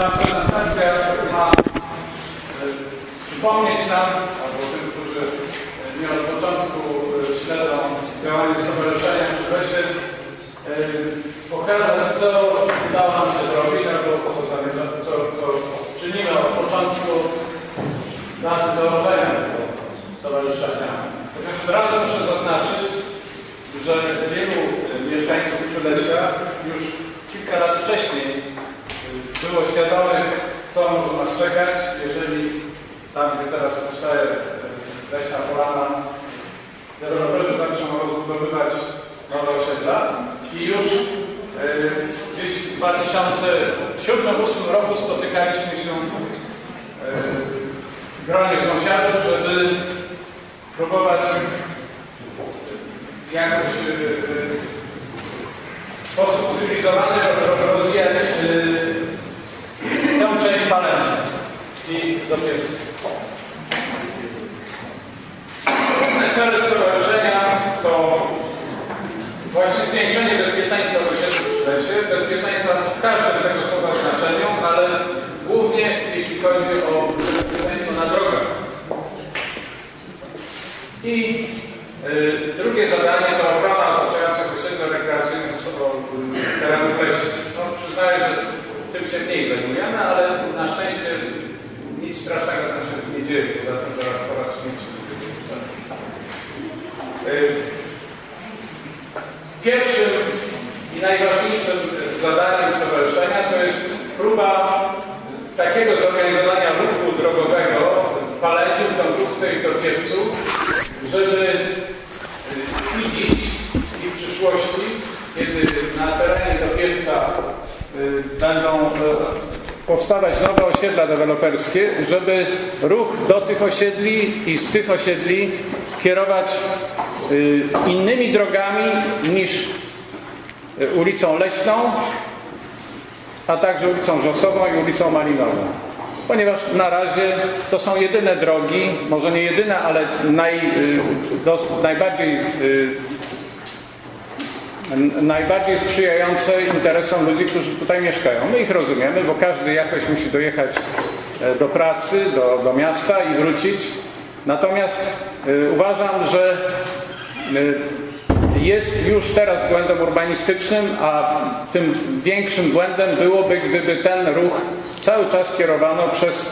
Ta prezentacja ma e, przypomnieć nam, albo tym, którzy nie od początku e, śledzą działanie Stowarzyszenia Przywesie, e, pokazać, co udało nam się zrobić, albo co, zamierza- co, co czynimy od początku daty założenia tego stowarzyszenia. Chociaż od muszę zaznaczyć, że wielu e, mieszkańców Przylesia już kilka lat wcześniej było świadomych, co może nas czekać, jeżeli tam, gdzie teraz powstaje leśna polana, deweloperzy zaczną rozbudowywać nowe osiedla. I już e, gdzieś w 2007-2008 roku spotykaliśmy się e, w gronie sąsiadów, żeby próbować jakoś e, w sposób cywilizowany rozwijać i dopiero. Cele stowarzyszenia to właśnie zwiększenie bezpieczeństwa w osiedlu przy lesie, bezpieczeństwa w każdym tego słowa znaczeniu, ale głównie jeśli chodzi o bezpieczeństwo na drogach. I y, drugie zadanie to ochrona otaczających osiedla rekreacyjnych y, terenów leśnych. No, przyznaję, że tym się mniej zajmujemy, ale na szczęście nic strasznego tam się nie dzieje, poza tym, że raz po raz. Y, Pierwszym i najważniejszym zadaniem stowarzyszenia to jest próba takiego zorganizowania ruchu drogowego w Palęciu, w Dąbrówce i w żeby y, i dziś, i w przyszłości, kiedy na terenie będą y, powstawać nowe osiedla deweloperskie, żeby ruch do tych osiedli i z tych osiedli kierować y, innymi drogami niż y, ulicą Leśną, a także ulicą Rzosową i ulicą Malinową. Ponieważ na razie to są jedyne drogi, może nie jedyne, ale naj, y, dos, najbardziej, y, najbardziej sprzyjające interesom ludzi, którzy tutaj mieszkają. My ich rozumiemy, bo każdy jakoś musi dojechać e, do pracy, do, do miasta i wrócić. Natomiast y, uważam, że y, jest już teraz błędem urbanistycznym, a tym większym błędem byłoby, gdyby ten ruch cały czas kierowano przez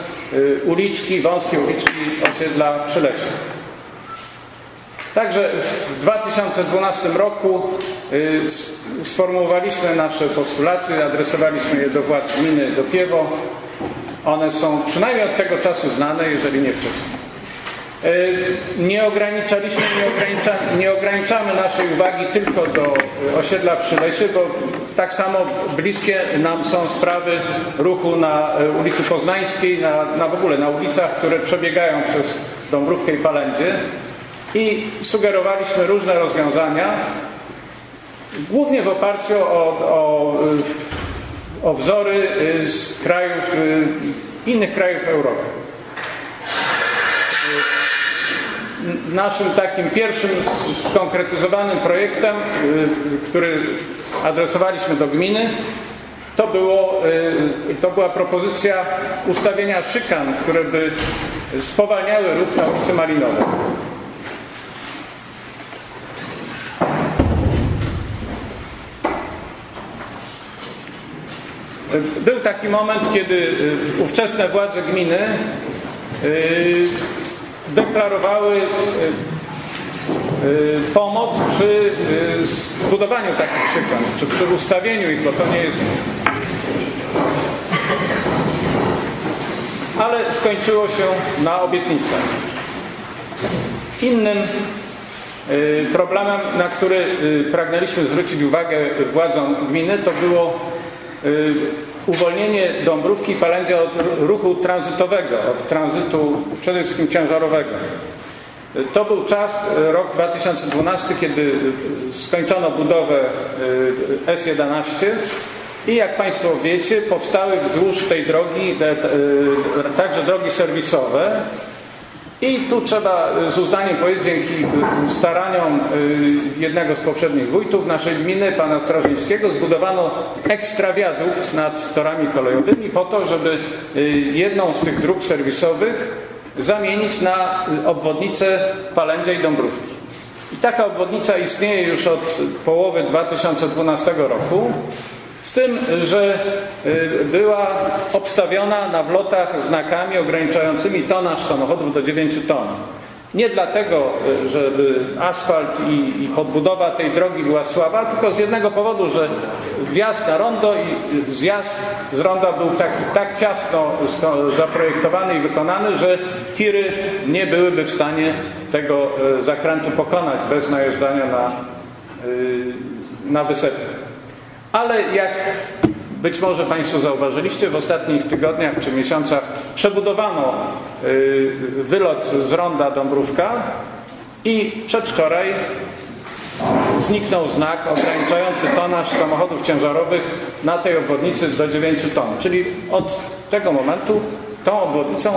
uliczki, wąskie uliczki osiedla Przylesie. Także w 2012 roku y, sformułowaliśmy nasze postulaty, adresowaliśmy je do władz gminy do Piewo. One są przynajmniej od tego czasu znane, jeżeli nie wcześniej. Y, Nie ograniczaliśmy, nie, ogranicza, nie ograniczamy naszej uwagi tylko do y, osiedla przy bo tak samo bliskie nam są sprawy ruchu na ulicy Poznańskiej, na, na w ogóle na ulicach, które przebiegają przez Dąbrówkę i Palędzie i sugerowaliśmy różne rozwiązania, głównie w oparciu o, o, y, o wzory y, z krajów, y, innych krajów Europy. Naszym takim pierwszym skonkretyzowanym projektem, y, który adresowaliśmy do gminy, to, było, y, to była propozycja ustawienia szykan, które by spowalniały ruch na ulicy Malinowej. Był taki moment, kiedy y, ówczesne władze gminy y, deklarowały y, pomoc przy zbudowaniu takich szykan, czy przy ustawieniu ich, bo to nie jest. Ale skończyło się na obietnicach. Innym problemem, na który pragnęliśmy zwrócić uwagę władzom gminy, to było uwolnienie Dąbrówki i Palędzia od ruchu tranzytowego, od tranzytu przede wszystkim ciężarowego. Y, To był czas, y, rok 2012, kiedy y, skończono budowę y, S11 i jak Państwo wiecie, powstały wzdłuż tej drogi y, także drogi serwisowe I tu trzeba z uznaniem powiedzieć, dzięki staraniom jednego z poprzednich wójtów naszej gminy, pana Strażyńskiego, zbudowano ekstrawiadukt nad torami kolejowymi po to, żeby jedną z tych dróg serwisowych zamienić na obwodnicę Palędzia i Dąbrówki. I taka obwodnica istnieje już od połowy 2012 roku. Z tym, że y, była obstawiona na wlotach znakami ograniczającymi tonaż samochodów do 9 ton. Nie dlatego, y, żeby asfalt i, i, podbudowa tej drogi była słaba, tylko z jednego powodu, że wjazd na rondo i zjazd z ronda był tak, tak ciasno zaprojektowany i wykonany, że tiry nie byłyby w stanie tego y, zakrętu pokonać bez najeżdżania na, na wysepkę. Ale jak być może Państwo zauważyliście, w ostatnich tygodniach czy miesiącach przebudowano y, wylot z ronda Dąbrówka i przedwczoraj zniknął znak ograniczający tonaż samochodów ciężarowych na tej obwodnicy do 9 ton. Czyli od tego momentu tą obwodnicą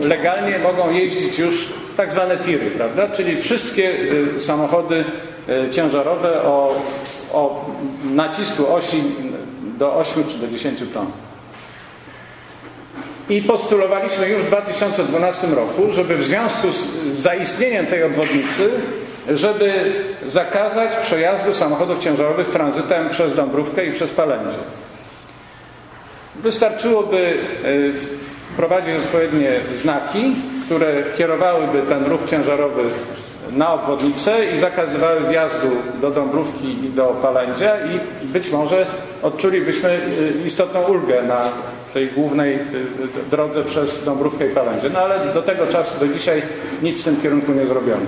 legalnie mogą jeździć już tak zwane tiry, prawda? Czyli wszystkie y, samochody y, ciężarowe o o nacisku osi do 8 czy do 10 ton. I postulowaliśmy już w 2012 roku, żeby w związku z zaistnieniem tej obwodnicy, żeby zakazać przejazdu samochodów ciężarowych tranzytem przez Dąbrówkę i przez Palędzie. Wystarczyłoby e, wprowadzić odpowiednie znaki, które kierowałyby ten ruch ciężarowy na obwodnicę i zakazywały wjazdu do Dąbrówki i do Palędzia i być może odczulibyśmy y, istotną ulgę na tej głównej y, drodze przez Dąbrówkę i Palędzie. No ale do tego czasu, do dzisiaj nic w tym kierunku nie zrobiono.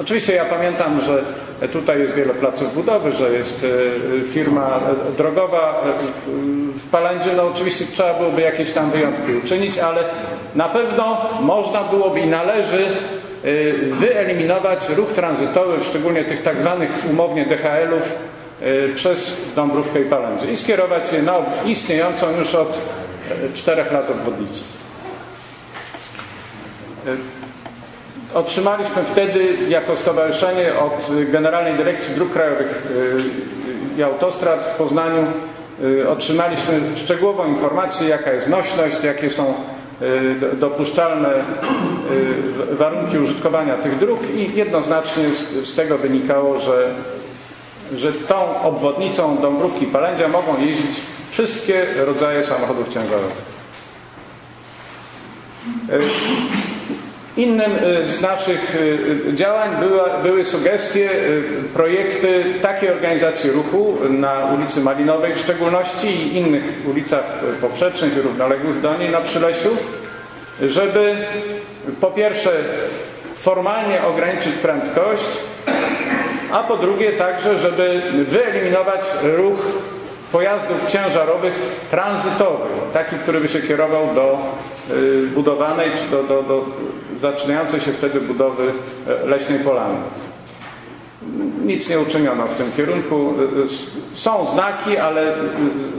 Oczywiście ja pamiętam, że tutaj jest wiele placów budowy, że jest y, firma drogowa w Palędzie. No oczywiście trzeba byłoby jakieś tam wyjątki uczynić, ale na pewno można byłoby i należy Y, wyeliminować ruch tranzytowy, szczególnie tych tak zwanych umownie DHL-ów y, przez Dąbrówkę i Palędzie i skierować je na istniejącą już od y, czterech lat obwodnicę. Otrzymaliśmy wtedy jako stowarzyszenie od Generalnej Dyrekcji Dróg Krajowych i Autostrad w Poznaniu otrzymaliśmy szczegółową informację, jaka jest nośność, jakie są Y, dopuszczalne y, warunki użytkowania tych dróg i jednoznacznie z, tego wynikało, że, że tą obwodnicą Dąbrówki Palędzia mogą jeździć wszystkie rodzaje samochodów ciężarowych. Y, Innym y, z naszych y, działań była, były sugestie, y, projekty takiej organizacji ruchu na ulicy Malinowej w szczególności i innych ulicach poprzecznych i równoległych do niej na Przylesiu, żeby po pierwsze formalnie ograniczyć prędkość, a po drugie także, żeby wyeliminować ruch pojazdów ciężarowych tranzytowych, taki, który by się kierował do budowanej czy do, do, do zaczynającej się wtedy budowy e, leśnej polany. Nic nie uczyniono w tym kierunku. E, są znaki, ale e,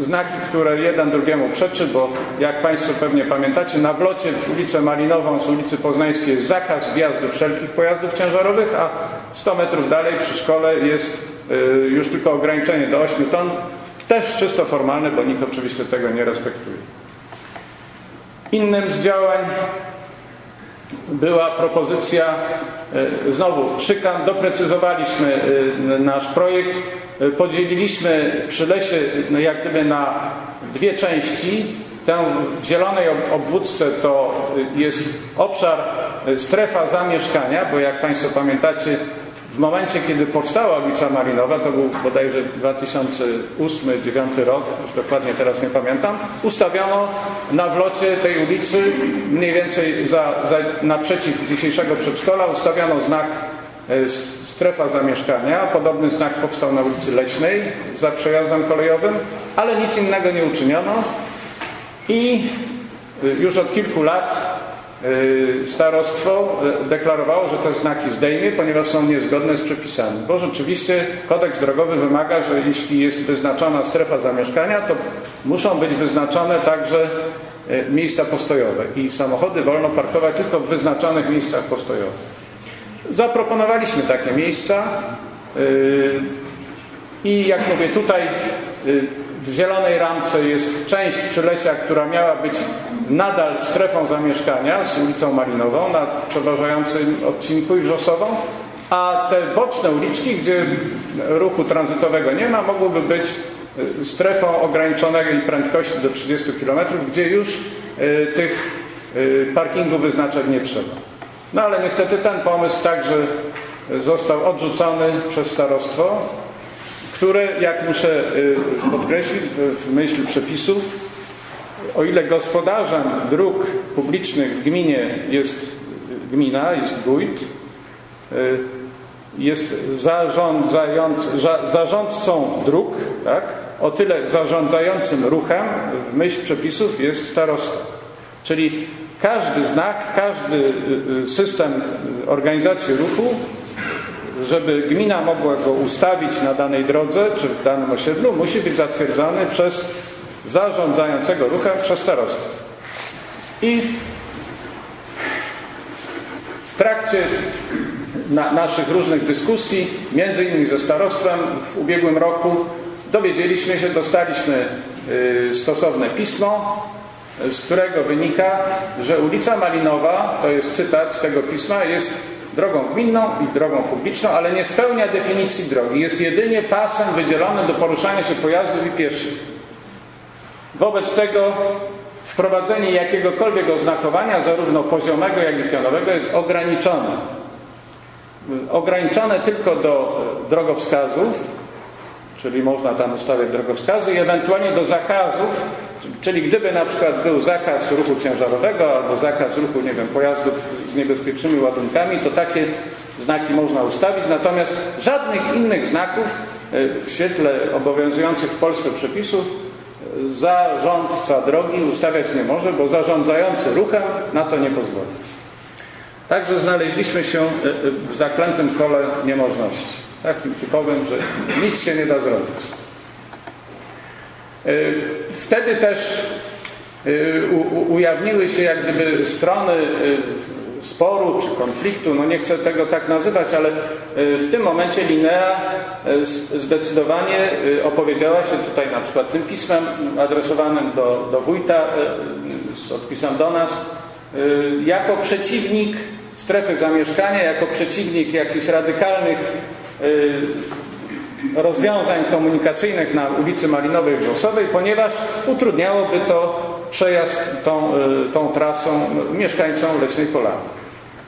znaki, które jeden drugiemu przeczy, bo jak Państwo pewnie pamiętacie, na wlocie w ulicę Malinową z ulicy Poznańskiej jest zakaz wjazdu wszelkich pojazdów ciężarowych, a 100 metrów dalej przy szkole jest już tylko ograniczenie do 8 ton, też czysto formalne, bo nikt oczywiście tego nie respektuje. Innym z działań była propozycja, e, znowu szykan, doprecyzowaliśmy e, nasz projekt, e, podzieliliśmy przy lesie no jak gdyby na dwie części. Tę w zielonej obwódce to jest obszar, strefa zamieszkania, bo jak Państwo pamiętacie, w momencie, kiedy powstała ulica Marinowa, to był bodajże 2008-2009 rok, już dokładnie teraz nie pamiętam, ustawiono na wlocie tej ulicy, mniej więcej za, za, naprzeciw dzisiejszego przedszkola, ustawiono znak e, strefa zamieszkania. Podobny znak powstał na ulicy Leśnej za przejazdem kolejowym, ale nic innego nie uczyniono i e, już od kilku lat starostwo y, deklarowało, że te znaki zdejmie, ponieważ są niezgodne z przepisami. Bo rzeczywiście kodeks drogowy wymaga, że jeśli jest wyznaczona strefa zamieszkania, to muszą być wyznaczone także miejsca postojowe i samochody wolno parkować tylko w wyznaczonych miejscach postojowych. Zaproponowaliśmy takie miejsca i jak mówię tutaj w zielonej ramce jest część Przylesia, która miała być nadal strefą zamieszkania z ulicą Malinową na przeważającym odcinku i Wrzosową, a te boczne uliczki, gdzie ruchu tranzytowego nie ma, mogłyby być y, strefą ograniczonej prędkości do 30 km, gdzie już y, tych y, parkingów wyznaczać nie trzeba. No ale niestety ten pomysł także został odrzucony przez starostwo które, jak muszę podkreślić w myśl przepisów, o ile gospodarzem dróg publicznych w gminie jest gmina, jest wójt, y, jest zarządcą dróg, tak? o tyle zarządzającym ruchem w myśl przepisów jest starosta. Czyli każdy znak, każdy y, system organizacji ruchu żeby gmina mogła go ustawić na danej drodze czy w danym osiedlu, musi być zatwierdzony przez zarządzającego ruchem, przez starostę. I w trakcie na naszych różnych dyskusji, między innymi ze starostwem w ubiegłym roku, dowiedzieliśmy się, dostaliśmy y, stosowne pismo, z którego wynika, że ulica Malinowa, to jest cytat z tego pisma, jest drogą gminną i drogą publiczną, ale nie spełnia definicji drogi. Jest jedynie pasem wydzielonym do poruszania się pojazdów i pieszych. Wobec tego wprowadzenie jakiegokolwiek oznakowania, zarówno poziomego, jak i pionowego, jest ograniczone. Ograniczone tylko do drogowskazów, czyli można tam ustawiać drogowskazy i ewentualnie do zakazów, czyli gdyby na przykład był zakaz ruchu ciężarowego albo zakaz ruchu, nie wiem, pojazdów z niebezpiecznymi ładunkami, to takie znaki można ustawić, natomiast żadnych innych znaków e, w świetle obowiązujących w Polsce przepisów e, zarządca drogi ustawiać nie może, bo zarządzający ruchem na to nie pozwoli. Także znaleźliśmy się e, w zaklętym kole niemożności. Takim typowym, że nic się nie da zrobić. Wtedy też ujawniły się jak gdyby strony sporu czy konfliktu, no nie chcę tego tak nazywać, ale e, w tym momencie Linea e, zdecydowanie e, opowiedziała się tutaj na przykład tym pismem adresowanym do, do wójta z odpisem do nas jako przeciwnik strefy zamieszkania, jako przeciwnik jakichś radykalnych rozwiązań komunikacyjnych na ulicy Malinowej Wrzosowej, ponieważ utrudniałoby to przejazd tą, tą trasą mieszkańcom Leśnej Polany.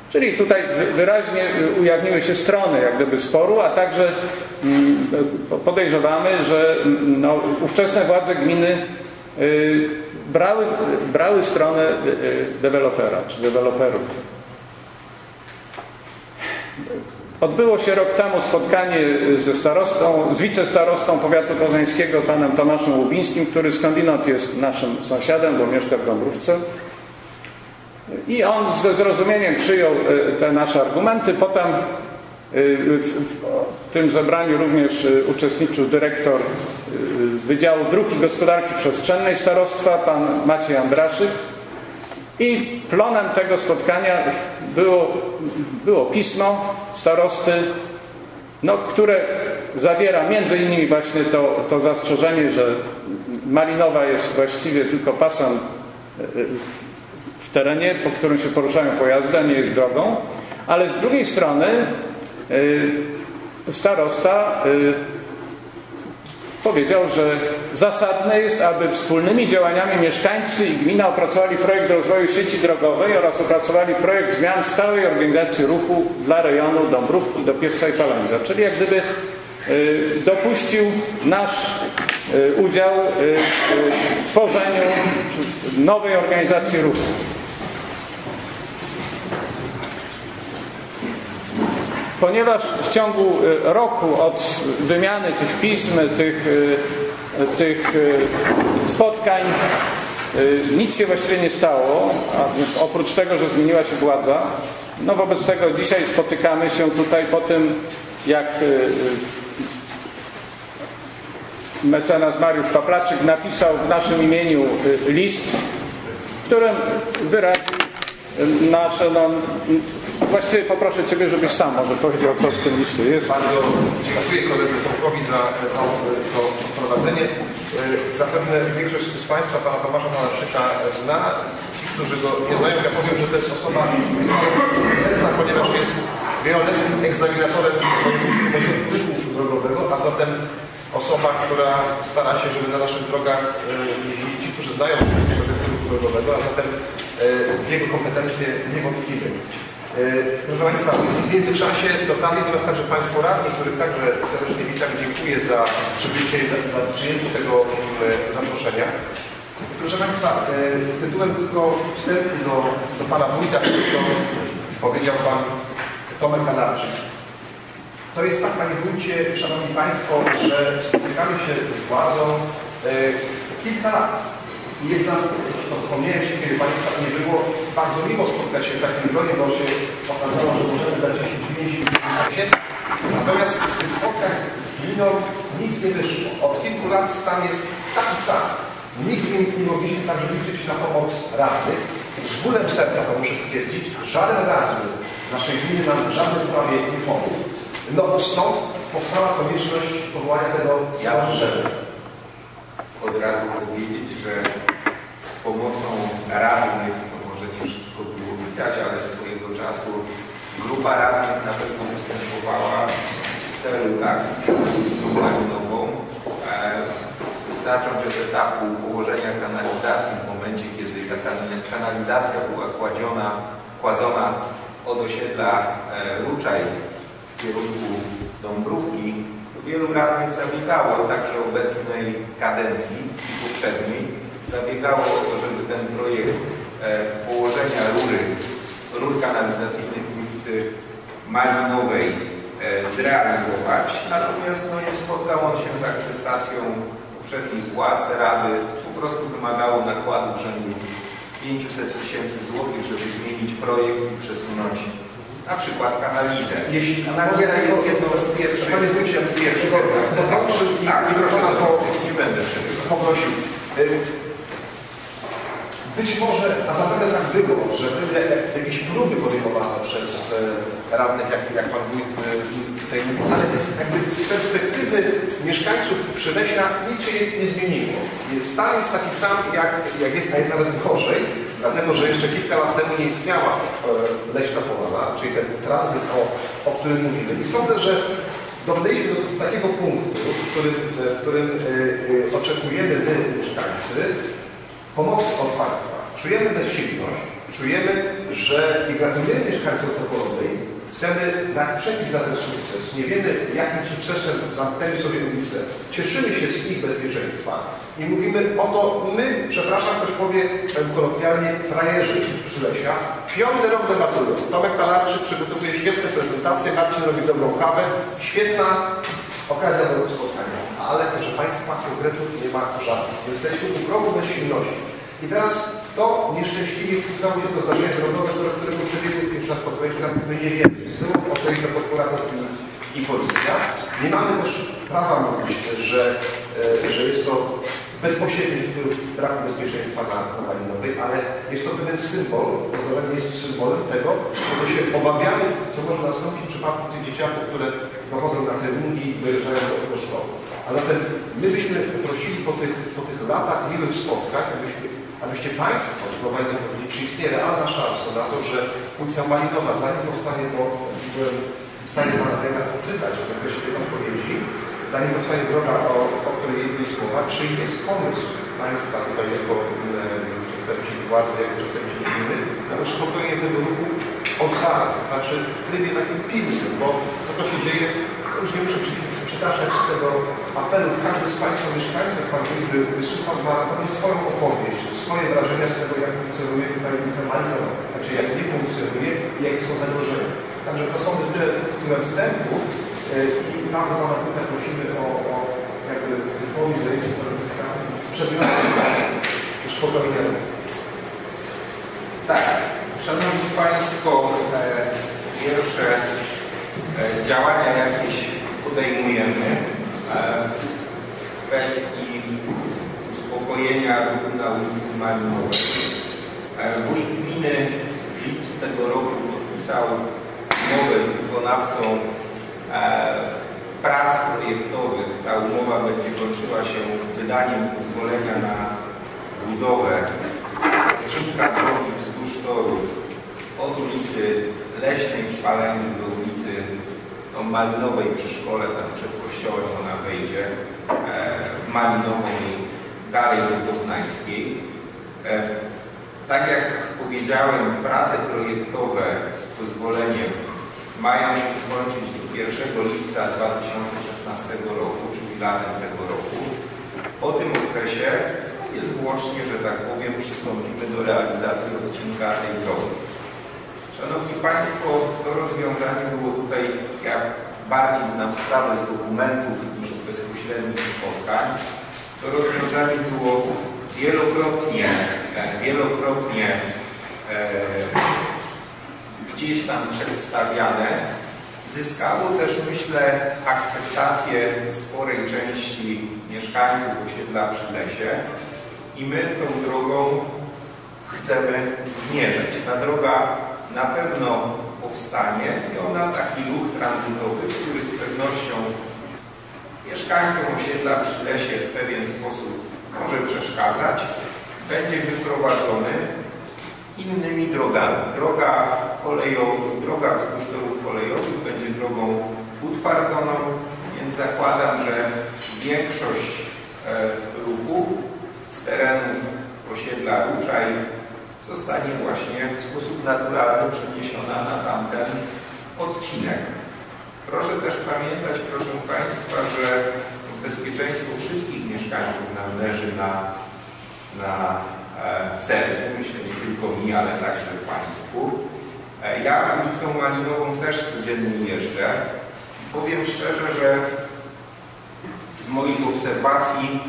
Czyli tutaj wyraźnie ujawniły się strony jak gdyby sporu, a także mm, podejrzewamy, że mm, no, ówczesne władze gminy y, brały, brały stronę y, dewelopera czy deweloperów. Odbyło się rok temu spotkanie ze starostą, z wicestarostą powiatu poznańskiego, panem Tomaszem Łubińskim, który skądinąd jest naszym sąsiadem, bo mieszka w Dąbrówce. I on ze zrozumieniem przyjął e, te nasze argumenty. Potem e, w tym zebraniu również uczestniczył dyrektor Wydziału Dróg i Gospodarki Przestrzennej Starostwa, pan Maciej Andraszyk. I plonem tego spotkania było, było pismo starosty, no, które zawiera między innymi właśnie to, to zastrzeżenie, że Malinowa jest właściwie tylko pasem w terenie, po którym się poruszają pojazdy, a nie jest drogą, ale z drugiej strony y, starosta y, powiedział, że zasadne jest, aby wspólnymi działaniami mieszkańcy i gmina opracowali projekt rozwoju sieci drogowej oraz opracowali projekt zmian stałej organizacji ruchu dla rejonu Dąbrówki, Dopiewca i Palanza. Czyli jak gdyby y, dopuścił nasz udział w tworzeniu nowej organizacji ruchu. Ponieważ w ciągu y, roku od wymiany tych pism, tych, y, tych y, spotkań nic się właściwie nie stało, oprócz tego, że zmieniła się władza. No wobec tego dzisiaj spotykamy się tutaj po tym, jak mecenas Mariusz Paplaczyk napisał w naszym imieniu list którym wyrazi nasze, no, właściwie poproszę Ciebie, żebyś sam może powiedział, co w tym liście jest. Bardzo dziękuję koledze Tomkowi za to, to wprowadzenie. Zapewne większość z Państwa Pana Tomasza Malarczyka zna. Ci, którzy go nie znają, ja powiem, że to jest osoba ponieważ jest wieloletnim egzaminatorem ruchu drogowego, a zatem osoba, która stara się, żeby na naszych drogach ci, którzy znają ruchu drogowego, a zatem jego kompetencje niewątpliwe. Proszę Państwa, w międzyczasie dotarli do nas także Państwo radni, których także serdecznie witam i dziękuję za przybycie i za, za przyjęcie tego zaproszenia. Proszę Państwa, tytułem tylko wstępu do, do Pana Wójta, co powiedział Pan Tomek Kadarczyk. To jest tak, Panie Wójcie, Szanowni Państwo, że spotykamy się z władzą e, kilka lat. Jest nam, zresztą wspomniałem się, kiedy Państwa nie było, bardzo miło spotkać się w takim gronie, bo się okazało, że możemy za 10 dni miesięcy. Natomiast z tych spotkań z gminą nic nie wyszło. Od kilku lat stan jest taki sam. Nigdy nie mogliśmy także liczyć na pomoc radnych. Z bólem serca to muszę stwierdzić, żaden radny naszej gminy nam w żadnej sprawie nie pomógł. No stąd powstała konieczność powołania tego stowarzyszenia. Od razu powiedzieć, że pomocą radnych, to może nie wszystko było widać, ale swojego czasu grupa radnych na pewno występowała w celu tak, nową e, zacząć od etapu położenia kanalizacji w momencie, kiedy ta kanalizacja była kładziona, kładzona od osiedla e, Ruczaj w kierunku Dąbrówki, wielu radnych zabiegało, także obecnej kadencji i poprzedniej, zabiegało o to, żeby ten projekt e, położenia rury, rur kanalizacyjnych w ulicy Malinowej e, zrealizować. Natomiast no, nie spotkał on się z akceptacją poprzednich władz Rady. Po prostu wymagało nakładu rzędu 500 tysięcy złotych, żeby zmienić projekt i przesunąć na przykład kanalizę. Jeśli Analiza jest jedną z pierwszych. Z pierwszych. Tak, Tak, mikrofona to nie będę przerywał. poprosił. Być może, a zapewne tak było, że były jakieś próby podejmowane przez e, radnych, jak, jak Pan Wójt e, tutaj mówił, ale jakby z perspektywy mieszkańców Przylesia nic się nie zmieniło. Jest, stan jest taki sam, jak, jak jest, a jest nawet gorzej, dlatego że jeszcze kilka lat temu nie istniała e, leśna polana, czyli ten tranzyt, o, o którym mówimy. I sądzę, że dobyliśmy do takiego punktu, w którym, w którym oczekujemy my, mieszkańcy, pomocy od Państwa. Czujemy bezsilność, czujemy, że i gratulujemy mieszkańcom Sokołowej, chcemy znać przepis na ten sukces. Nie wiemy, jakim sukcesem zamknęli sobie ulicę. Cieszymy się z ich bezpieczeństwa i mówimy, oto my, przepraszam, ktoś powie kolokwialnie, frajerzy z Przylesia, piąty rok debatują. Tomek Talarczyk przygotowuje świetne prezentacje, Marcin robi dobrą kawę, świetna okazja do spotkania. Ale, proszę Państwa, konkretów nie ma żadnych. Jesteśmy u progu bezsilności. I teraz to nieszczęśliwie wpisało się to zdarzenie drogowe, którego przebiegł pierwszy raz podkreślam, my nie wiemy. Znowu oczywiście prokurator i policja. Nie mamy też prawa mówić, że, e, że jest to bezpośredni wpływ braku bezpieczeństwa na Malinowej, ale jest to pewien symbol, to zdarzenie jest symbolem tego, czego się obawiamy, co może nastąpić w przypadku tych dzieciaków, które dochodzą na treningi i wyjeżdżają do, do szkoły. A zatem my byśmy prosili po tych, po tych latach miłych spotkań, abyśmy, abyście Państwo spróbowali powiedzieć, czy istnieje realna szansa na to, że ulica Malinowa, zanim powstanie, bo byłem w stanie Pana Premiera poczytać w zakresie tej odpowiedzi, zanim powstanie droga, o, o której jest słowa, czy jest pomysł Państwa tutaj jako e, przedstawicieli władzy, jako przedstawicieli gminy, na uspokojenie tego ruchu od zaraz, znaczy w trybie takim pilnym, bo to, co się dzieje, już nie muszę przytaczać z tego apelu. Każdy z Państwa mieszkańców, Pan by wysłuchał ma swoją opowieść, swoje wrażenia z tego, jak funkcjonuje tutaj ulica Malinowa, znaczy jak nie funkcjonuje i jakie są zagrożenia. Także to są tyle tytułem wstępu i bardzo Pana tutaj prosimy o, o jakby wypowiedź zajęcie stanowiska przedmiotowe uspokojenia. Tak. Szanowni Państwo, e, pierwsze e, działania jakieś podejmujemy w kwestii uspokojenia ruchu na ulicy Malinowej. E, wójt gminy w lipcu tego roku podpisał umowę z wykonawcą e, prac projektowych. Ta umowa będzie kończyła się wydaniem pozwolenia na budowę odcinka drogi wzdłuż torów od ulicy Leśnej w Paleniu do no, Malinowej przy szkole, tam przed kościołem ona wejdzie, e, w Malinową i dalej do Poznańskiej. E, tak jak powiedziałem, prace projektowe z pozwoleniem mają się skończyć do 1 lipca 2016 roku, czyli latem tego roku. Po tym okresie niezwłocznie, że tak powiem, przystąpimy do realizacji odcinka tej drogi. Szanowni Państwo, to rozwiązanie było tutaj, ja bardziej znam sprawę z dokumentów niż z bezpośrednich spotkań. To rozwiązanie było wielokrotnie, e, wielokrotnie e, gdzieś tam przedstawiane. Zyskało też, myślę, akceptację sporej części mieszkańców osiedla przy lesie i my tą drogą chcemy zmierzać. Ta droga na pewno powstanie i ona taki ruch tranzytowy, który z pewnością mieszkańcom osiedla przy lesie w pewien sposób może przeszkadzać, będzie wyprowadzony innymi drogami. Droga kolejowa, droga wzdłuż torów kolejowych będzie drogą utwardzoną, więc zakładam, że większość e, ruchu z terenów osiedla Ruczaj zostanie właśnie w sposób naturalny przeniesiona na tamten odcinek. Proszę też pamiętać, proszę Państwa, że bezpieczeństwo wszystkich mieszkańców nam leży na, na e, sercu, myślę nie tylko mi, ale także Państwu. E, ja ulicą Malinową też codziennie jeżdżę. Powiem szczerze, że z moich obserwacji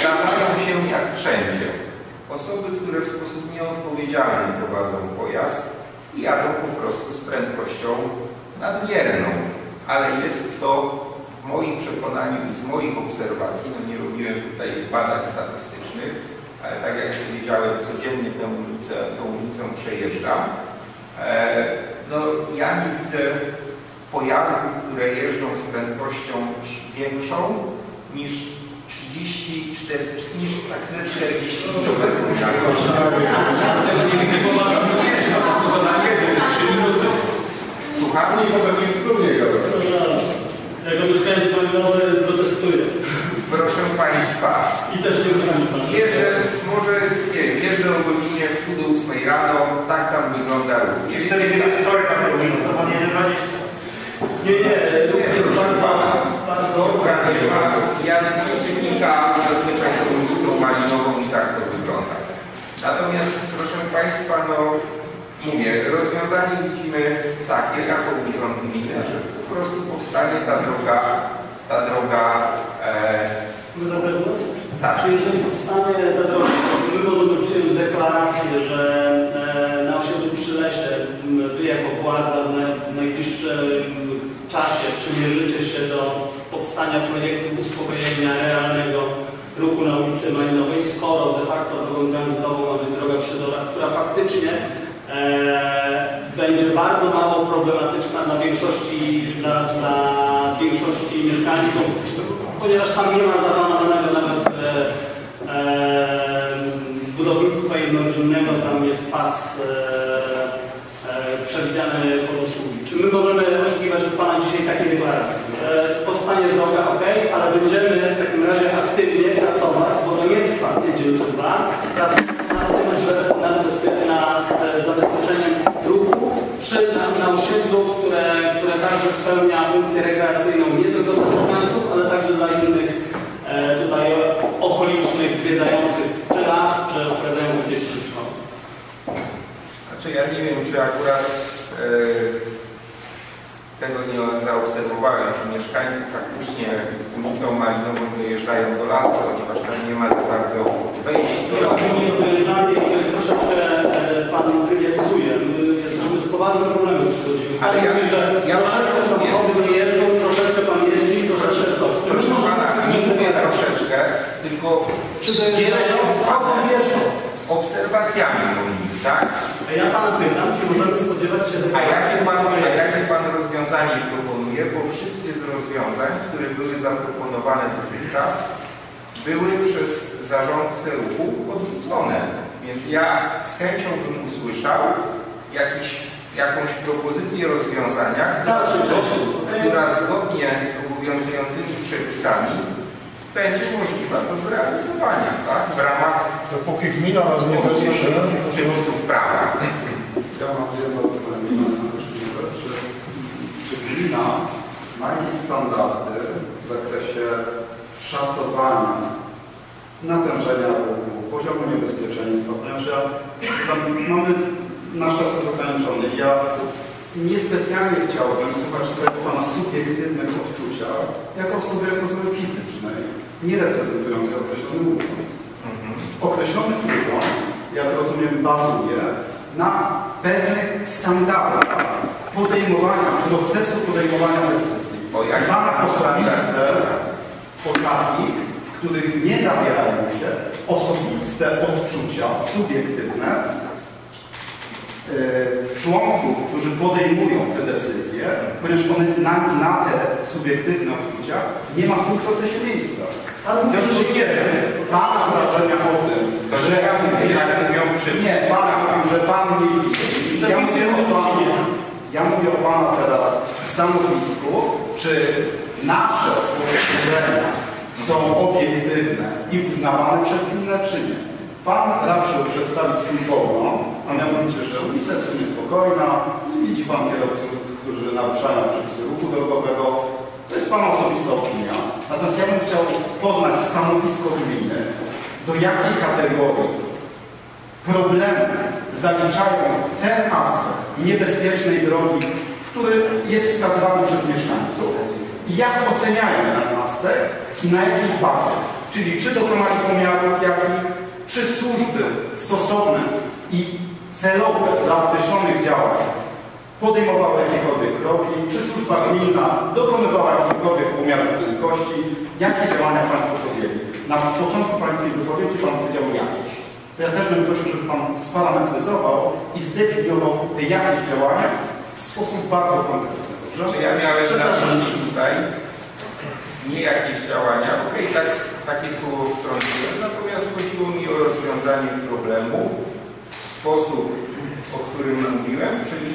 zdarzają się jak wszędzie osoby, które w sposób nieodpowiedzialny prowadzą pojazd i jadą po prostu z prędkością nadmierną. Ale jest to w moim przekonaniu i z moich obserwacji, no nie robiłem tutaj badań statystycznych, ale tak jak powiedziałem, codziennie tę ulicę, tą ulicą przejeżdżam. E, no ja nie widzę pojazdów, które jeżdżą z prędkością większą niż 30, 40, niż tak ze 40 km na Słucham? Nie, to pewnie wspólnie gada. Jako mieszkaniec Malinowy protestuję. Proszę Państwa, I też nie rozumiem pan. jeżdżę, może nie wiem, jeżdżę o godzinie w pół do 8 rano, tak tam wygląda ruch. Jeśli Nie, nie, nie, proszę pan, Pana, pan, Dobra, nie ma. Wynika zazwyczaj z ulicą Malinową i tak to wygląda. Natomiast, proszę Państwa, no mówię, rozwiązanie widzimy takie jako urząd gminy, że po prostu powstanie ta droga, ta droga e, Mogę zabrać głos? Tak. Czy jeżeli powstanie ta droga, to my możemy przyjąć deklarację, że e, na osiedlu przy lesie m, Wy jako władza w naj- w najbliższym czasie przymierzycie się do powstania projektu uspokojenia ulicy skoro de facto drogą tranzytową ma być droga krzyżowa, która faktycznie e, będzie bardzo mało problematyczna dla większości, dla, dla większości mieszkańców, ponieważ tam nie ma zaplanowanego nawet e, e, budownictwa jednorodzinnego, tam jest pas e, e, przewidziany pod usługi. Czy my możemy oczekiwać od Pana dzisiaj takiej deklaracji? E, powstanie droga, ok, ale będziemy w takim razie aktywnie czy dwa, pracować nad tym, że nad, nad e, zabezpieczeniem ruchu przy na, na osiedlu, które, które także spełnia funkcję rekreacyjną nie tylko dla mieszkańców, ale także dla innych e, tutaj okolicznych, zwiedzających czy las, czy odprowadzających dzieci do szkoły. Znaczy ja nie wiem, czy akurat e, tego nie zaobserwowałem, czy mieszkańcy faktycznie ulicą Malinową dojeżdżają do lasu, ponieważ tam nie ma za bardzo wejść do lasu. nie dojeżdżanie to jest troszeczkę Pan trywializuje. My jesteśmy z poważnym problemem przychodzimy. Ale ja- że ja troszeczkę samochody nie jeżdżą, troszeczkę Pan jeździ, troszeczkę coś. Proszę Pana, nie mówię troszeczkę, tylko dzielę się z obserwacjami moimi. Tak? A ja pana pytam, czy możemy spodziewać się A jakie pan, a jakie pan rozwiązanie proponuje? Bo wszystkie z rozwiązań, które były zaproponowane dotychczas, były przez zarządcę ruchu odrzucone. Więc ja z chęcią bym usłyszał jakiś, jakąś propozycję rozwiązania, która, która zgodnie z obowiązującymi przepisami będzie możliwa do zrealizowania tak? w ramach Dopóki gmina nas nie przepisów prawa. Ja mam jedno pytanie na możliwe, czy, czy gmina ma jakieś standardy w zakresie szacowania natężenia ruchu, poziomu niebezpieczeństwa, ponieważ ja, mamy nasz czas jest ograniczony. Ja niespecjalnie chciałbym słuchać tego Pana subiektywnych odczucia jako osoby rozwoju fizycznej, nie reprezentującej określony urząd. Określony urząd, jak rozumiem, bazuje na pewnych standardach podejmowania, procesu podejmowania decyzji. O jakich Pana osobiste, takich, w których nie zawierają się osobiste odczucia subiektywne członków, którzy podejmują te decyzje, ponieważ one na, na te subiektywne odczucia nie ma w tym procesie miejsca. Ale W związku z tym, Pana wrażenia o tym, że ja mówię. Nie, Pan mówił, że Pan nie widzi. Ja mówię o Panu, ja mówię o Pana teraz stanowisku, czy nasze spostrzeżenia są obiektywne i uznawane przez inne, czy nie. Pan raczył przedstawić swój pogląd, a mianowicie, że ulica jest w sumie spokojna, nie widzi Pan kierowców, którzy naruszają przepisy ruchu drogowego. To jest Pana osobista opinia. Natomiast ja bym chciał poznać stanowisko gminy, do jakiej kategorii problemy zaliczają ten aspekt niebezpiecznej drogi, który jest wskazywany przez mieszkańców i jak oceniają ten aspekt i na jakiej bazie. Czyli czy dokonali pomiarów jakich, czy służby stosowne i celowe dla określonych działań podejmowały jakiekolwiek kroki, czy służba gminna dokonywała jakichkolwiek pomiarów prędkości, jakie działania Państwo podjęli. Na początku Pańskiej wypowiedzi Pan powiedział jakieś. To ja też bym prosił, żeby Pan sparametryzował i zdefiniował te jakieś działania w sposób bardzo konkretny. Dobrze? Że ja miałem na myśli tutaj nie jakieś działania, okej, tak, takie słowo wtrąciłem, natomiast chodziło mi o rozwiązanie problemu w sposób, o którym mówiłem, czyli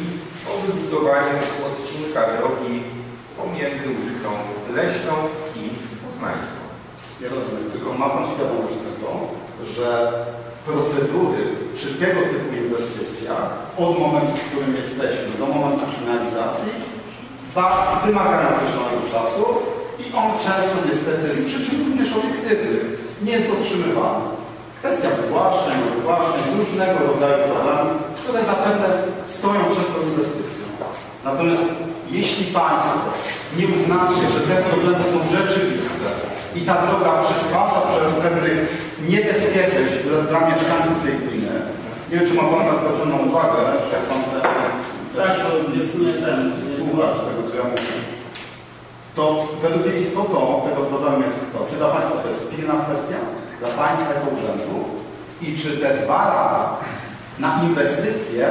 o wybudowanie odcinka drogi pomiędzy ulicą Leśną i Poznańską. Ja rozumiem, tylko ma Pan świadomość tego, że procedury przy tego typu inwestycjach od momentu, w którym jesteśmy do momentu finalizacji wymagają określonego czasu i on często niestety z przyczyn również obiektywnych nie jest dotrzymywany. Kwestia wywłaszczeń, wywłaszczeń, różnego rodzaju problemów, które zapewne stoją przed tą inwestycją. Natomiast jeśli Państwo nie uznacie, że te problemy są rzeczywiste i ta droga przysparza przez pewnych niebezpieczeństw dla, mieszkańców tej gminy, nie wiem, czy ma Pan nadprowadzioną uwagę, czy jest Pan stary Tak, to jest nie ten. słuchacz tego, co ja mówię, to według mnie istotą tego problemu jest to, czy dla Państwa to jest pilna kwestia, dla Państwa jako urzędu i czy te dwa lata na inwestycje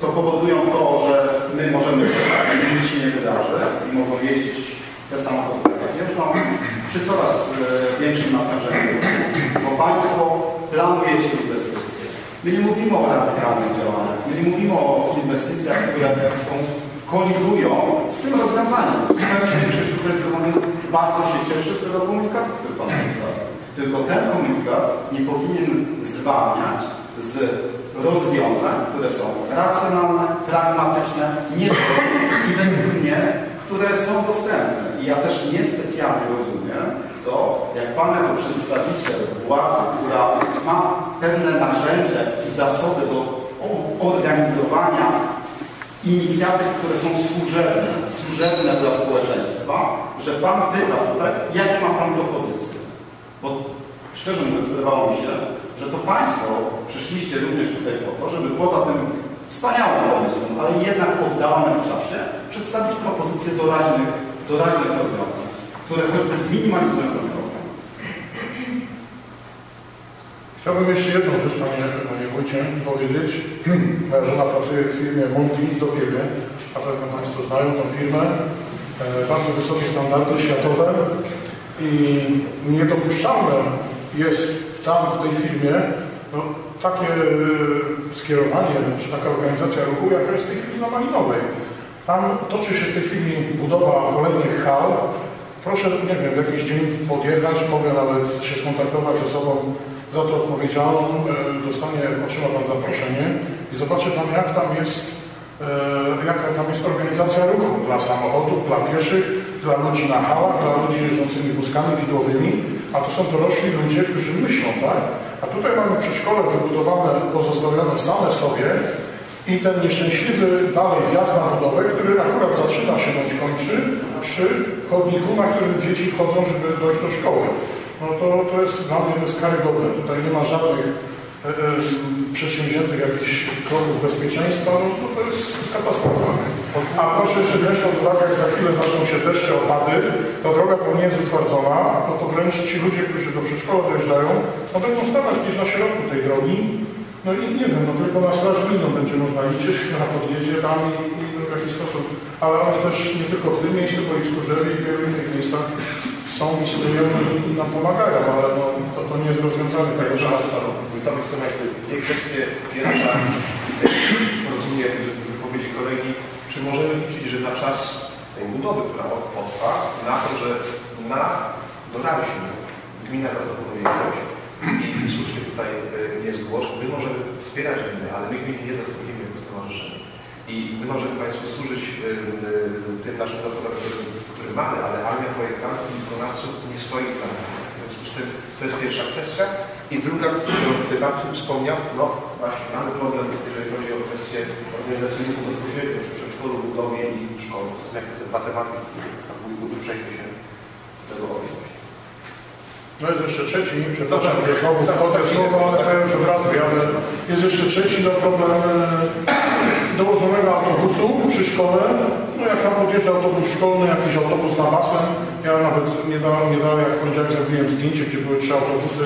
to powodują to, że my możemy czekać, nic się nie wydarzy i mogą jeździć te samochody tak jak jeżdżą przy coraz e, większym natężeniu, bo Państwo planujecie inwestycje. My nie mówimy o radykalnych działaniach, my nie mówimy o inwestycjach, które są, kolidują z tym rozwiązaniem. Pewnie większość tutaj zgromadzonych bardzo się cieszy z tego komunikatu, który Pan przedstawił. Tylko ten komunikat nie powinien zwalniać z rozwiązań, które są racjonalne, pragmatyczne, niezbędne i według mnie, które są dostępne. I ja też niespecjalnie rozumiem to, jak Pan jako przedstawiciel władzy, która ma pewne narzędzia i zasoby do organizowania inicjatyw, które są służebne, służebne dla społeczeństwa, że Pan pyta tutaj, jakie ma Pan propozycje. Bo szczerze mówiąc, wydawało mi się, że to Państwo przyszliście również tutaj po to, żeby poza tym wspaniałym pomysłem, ale jednak oddalonym w czasie, przedstawić propozycje doraźnych, doraźnych rozwiązań, które choćby zminimalizują ten problem. Chciałbym jeszcze jedną rzecz, panie, panie Wójcie, powiedzieć. Moja żona pracuje w firmie Monti w Dopiewie, a pewno Państwo znają tą firmę. E, Bardzo wysokie standardy światowe i niedopuszczalne jest tam w tej firmie no, takie e, skierowanie, czy taka organizacja ruchu, jaka jest w tej chwili na Malinowej. Tam toczy się w tej chwili budowa kolejnych hal. Proszę, nie wiem, w jakiś dzień podjechać, mogę nawet się skontaktować ze osobą za to odpowiedzialną, e, dostanie, otrzyma Pan zaproszenie i zobaczy Pan, jak tam jest, e, jaka tam jest organizacja ruchu dla samochodów, dla pieszych, dla ludzi na hałach, dla ludzi jeżdżącymi wózkami widłowymi, a to są dorośli ludzie, którzy myślą, tak? A tutaj mamy przedszkole wybudowane, pozostawione same sobie i ten nieszczęśliwy dalej wjazd na budowę, który akurat zaczyna się bądź kończy przy chodniku, na którym dzieci wchodzą, żeby dojść do szkoły. No to, to jest dla mnie to jest karygodne. Tutaj nie ma żadnych e, e, przedsięwziętych jakichś kroków bezpieczeństwa, no to, to jest katastrofa. A proszę jeszcze wziąć pod uwagę, jak za chwilę zaczną się deszcze, opady, ta droga nie jest utwardzona, no to wręcz ci ludzie, którzy do przedszkola dojeżdżają, no będą stawać gdzieś na środku tej drogi, no i nie wiem, no tylko na straż gminną będzie można liczyć, na podjedzie tam i, i w jakiś sposób, ale oni też nie tylko w tym miejscu, bo i w Skurzewie i w wielu innych miejscach są i stoją i nam pomagają, ale no, to, to nie jest rozwiązanie tego tematu. Wójtowi są jakby dwie kwestie. Pierwsza, rozumiem wypowiedzi kolegi, czy możemy liczyć, że na czas tej budowy, która potrwa, na to, że na doraźnie gmina zaproponuje coś i słusznie tutaj y, jest głos, my możemy wspierać gminę, ale my gminy nie zastąpimy jako stowarzyszenie. I my możemy Państwu służyć y, y, tym naszym zasobem, który mamy, ale armia projektantów i wykonawców nie stoi za nami. W związku z tym to jest pierwsza kwestia. I druga, którą Marcin wspomniał, no właśnie mamy problem, jeżeli chodzi o kwestię organizacyjną bezpośrednio przy przedszkolu, budowie i szkoły. To są jakby te dwa tematy, a wujku uprzejmie się tego objąć. No jest jeszcze trzeci, przepraszam, że znowu wchodzę słowo, ale to już od razu, ale jest jeszcze trzeci no problem e, dołożonego autobusu przy szkole. No jak tam podjeżdża autobus szkolny, jakiś autobus na basen, ja nawet nie dałem, nie dałem jak w poniedziałek zrobiłem zdjęcie, gdzie były trzy autobusy,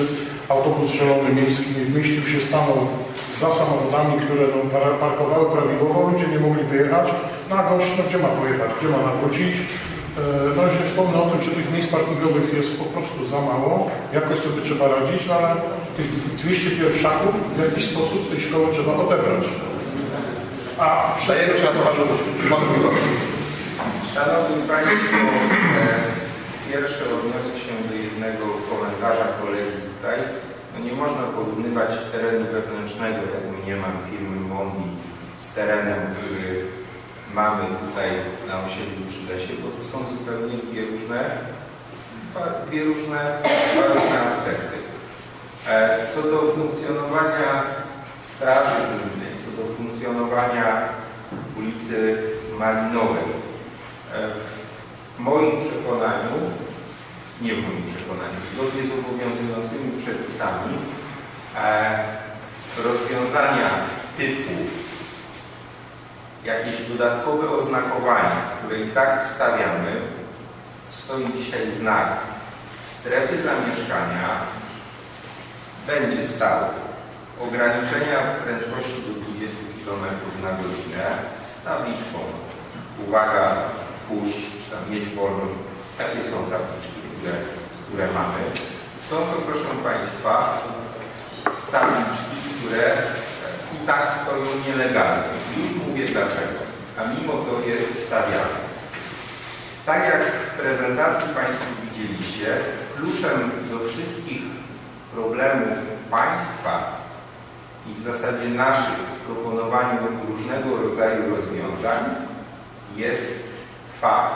autobus zielony miejski nie zmieścił się, stanął za samochodami, które no, par- parkowały prawidłowo, ludzie nie mogli wyjechać, na gość, no gdzie ma pojechać, gdzie ma nawrócić. E, No już nie wspomnę o tym, że tych miejsc parkingowych jest po prostu za mało, jakoś sobie trzeba radzić, no ale tych 200 pierwszaków w jakiś sposób z tej szkoły trzeba odebrać. A zobaczyć. Panu Wójtowi. Szanowni Państwo, e, pierwsze odniosę się do jednego komentarza kolegi tutaj. No nie można porównywać terenu wewnętrznego, jak nie mam firmy Mondi, z terenem, który mamy tutaj na osiedlu przy lesie, bo to są zupełnie dwie różne, dwie różne aspekty. E, Co do funkcjonowania Straży Gminnej, co do funkcjonowania ulicy Malinowej, E, W moim przekonaniu, nie w moim przekonaniu, zgodnie z obowiązującymi przepisami, e, rozwiązania typu jakieś dodatkowe oznakowanie, które i tak wstawiamy, stoi dzisiaj znak strefy zamieszkania, będzie stał ograniczenia prędkości do 20 km na godzinę z tabliczką uwaga, puść, mieć wolną. Takie są tabliczki, które, które mamy. Są to, proszę Państwa, tabliczki, które tak stoją nielegalnie. Już mówię dlaczego, a mimo to je stawiamy. Tak jak w prezentacji Państwo widzieliście, kluczem do wszystkich problemów państwa i w zasadzie naszych w proponowaniu różnego rodzaju rozwiązań jest fakt,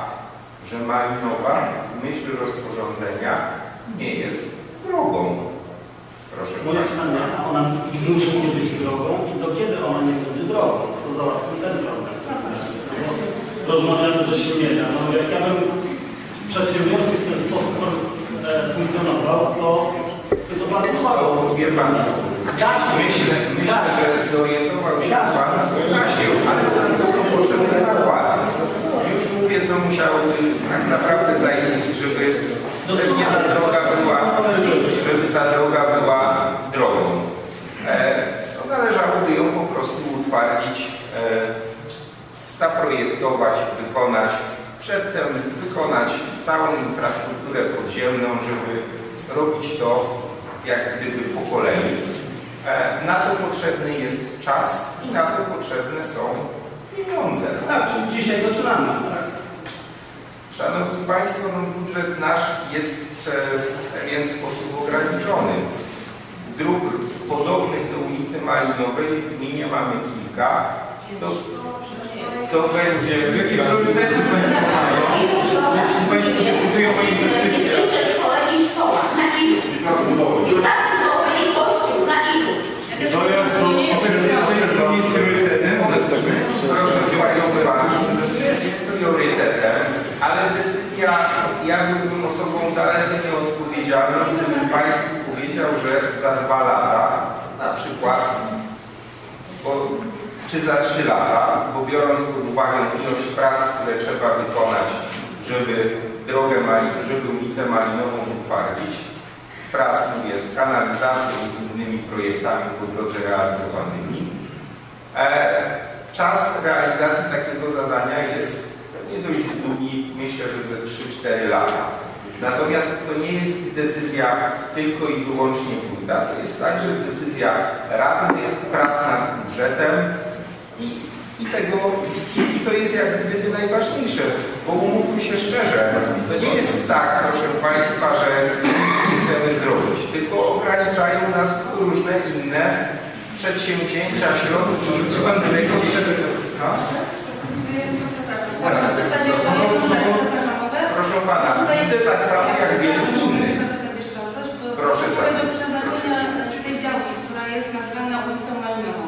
że Malinowa w myśl rozporządzenia nie jest drogą. Proszę Moja pytanie, ona już nie być drogą i do kiedy ona nie będzie drogą? To załatwi ten problem. Rozmawiamy, że się nie da. No, jak ja bym przedsiębiorstwie w ten sposób e, funkcjonował, to to to bardzo słabo. Wie Pan, Da myślę, myślę, Da że zorientował się Pan w czasie, ale to są potrzebne nakłady. Już mówię, co musiałoby tak naprawdę zaistnieć, żeby, żeby ta droga była, żeby ta droga była drogą. Utwardzić, e, zaprojektować, wykonać, przedtem wykonać całą infrastrukturę podziemną, żeby robić to jak gdyby po kolei. E, Na to potrzebny jest czas i na to potrzebne są pieniądze. Tak, czyli dzisiaj zaczynamy. Tak? Szanowni Państwo, no budżet nasz jest e, w pewien sposób ograniczony. Dróg podobnych do ulicy Malinowej w gminie mamy kilka. To, to będzie... Priorytety Państwo mają? Decydują o inwestycjach, tak to ja to zabezpieczenie to nie jest priorytetem. Proszę to jest priorytetem, ale decyzja, ja byłbym osobą dalece nieodpowiedzialną, gdybym Państwu powiedział, że za dwa lata, na przykład, bo, czy za trzy lata, bo biorąc pod uwagę ilość prac, które trzeba wykonać, żeby drogę żeby ulicę Malinową utwardzić, prac mówię z kanalizacją i innymi projektami po drodze realizowanymi, e, czas realizacji takiego zadania jest nie dość długi, myślę, że ze 3-4 lata. Natomiast to nie jest decyzja tylko i wyłącznie wójta, to jest także decyzja radnych, prac nad budżetem tego, i, i to jest jak gdyby najważniejsze, bo umówmy się szczerze, to nie jest tak, proszę Państwa, że nic nie chcemy zrobić, tylko ograniczają nas różne inne przedsięwzięcia, środki, Czy Pan które dyrektor gdzieś... chce No? Mogę? Proszę Pana, widzę tak samo jak wielu innych. Proszę zapytać. przeznaczenia tej działki, która jest nazwana ulicą Malinową.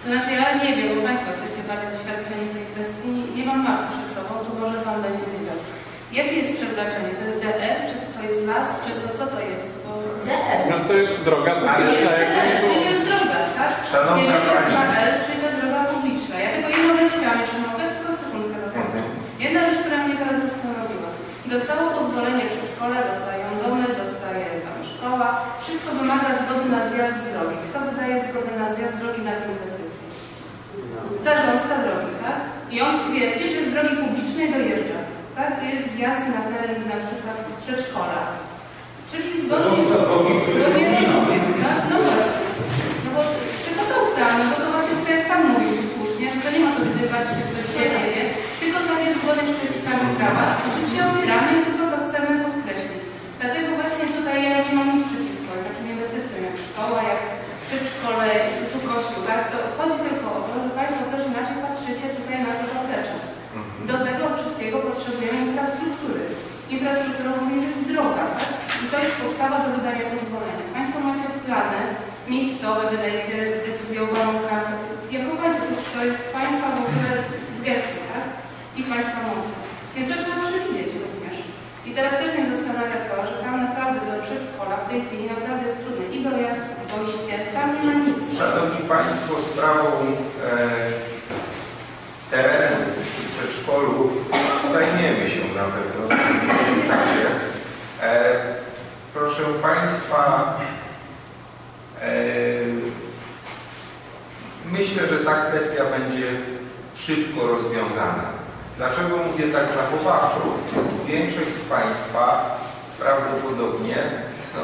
To znaczy ja nie wiem, bo Państwo jesteście bardziej doświadczeni w tej kwestii, nie mam mapy przed sobą, tu może Pan będzie wiedział. Jakie jest przeznaczenie? To jest DF, czy to jest las, czy to co to jest? Bo... DF. No to jest droga Ale publiczna, Jest, czyli było. jest droga, tak? Szanowna Jeżeli to jest Pani. HL, czyli to jest droga publiczna. Ja tego jedną rzecz chciałam jeszcze mogę, tylko sekundkę zapomnę. Jedna rzecz, która mnie teraz zastanowiła. Dostało pozwolenie przedszkole, dostają domy, dostaje tam szkoła. Wszystko wymaga zgody na zjazd z drogi. Kto wydaje zgodę na zjazd z drogi na tę inwestycję? Zarządca drogi, tak? I on twierdzi, że z drogi publicznej dojeżdża. Tak? To jest wjazd na teren na przykład przedszkola. Czyli zgodnie z No nie rozumiem, tak? No właśnie. No bo tylko to ustalmy, bo to właśnie tutaj jak Pan mówił słusznie, że nie ma co gdybać, czy ktoś nie wie, tylko to jest zgodnie z przepisami prawa. Oczywiście opieramy i tylko to chcemy podkreślić. Dlatego właśnie tutaj ja nie mam nic przeciwko takim inwestycjom jak szkoła, jak przedszkole, tu kościół, tak? To chodzi tylko o to, że Państwo też inaczej patrzycie tutaj na to zaplecze. Do tego wszystkiego potrzebujemy infrastruktury. Infrastrukturą również jest droga, tak? I to jest podstawa do wydania pozwolenia. Państwo macie plany miejscowe, wydajecie decyzję o warunkach. Jako Państwo, to- to jest Państwa w ogóle gesty, tak? I Państwa mocy. Więc to trzeba przewidzieć również. I teraz też mnie zastanawia to, że tam naprawdę do przedszkola w tej chwili naprawdę jest trudny i dojazd, dojście, tam nie ma nic. Szanowni Państwo, sprawą e, terenu przedszkolu zajmiemy się na pewno w czasie. E, proszę Państwa, e, myślę, że ta kwestia będzie szybko rozwiązana. Dlaczego mówię tak zachowawczo? Większość z Państwa prawdopodobnie no,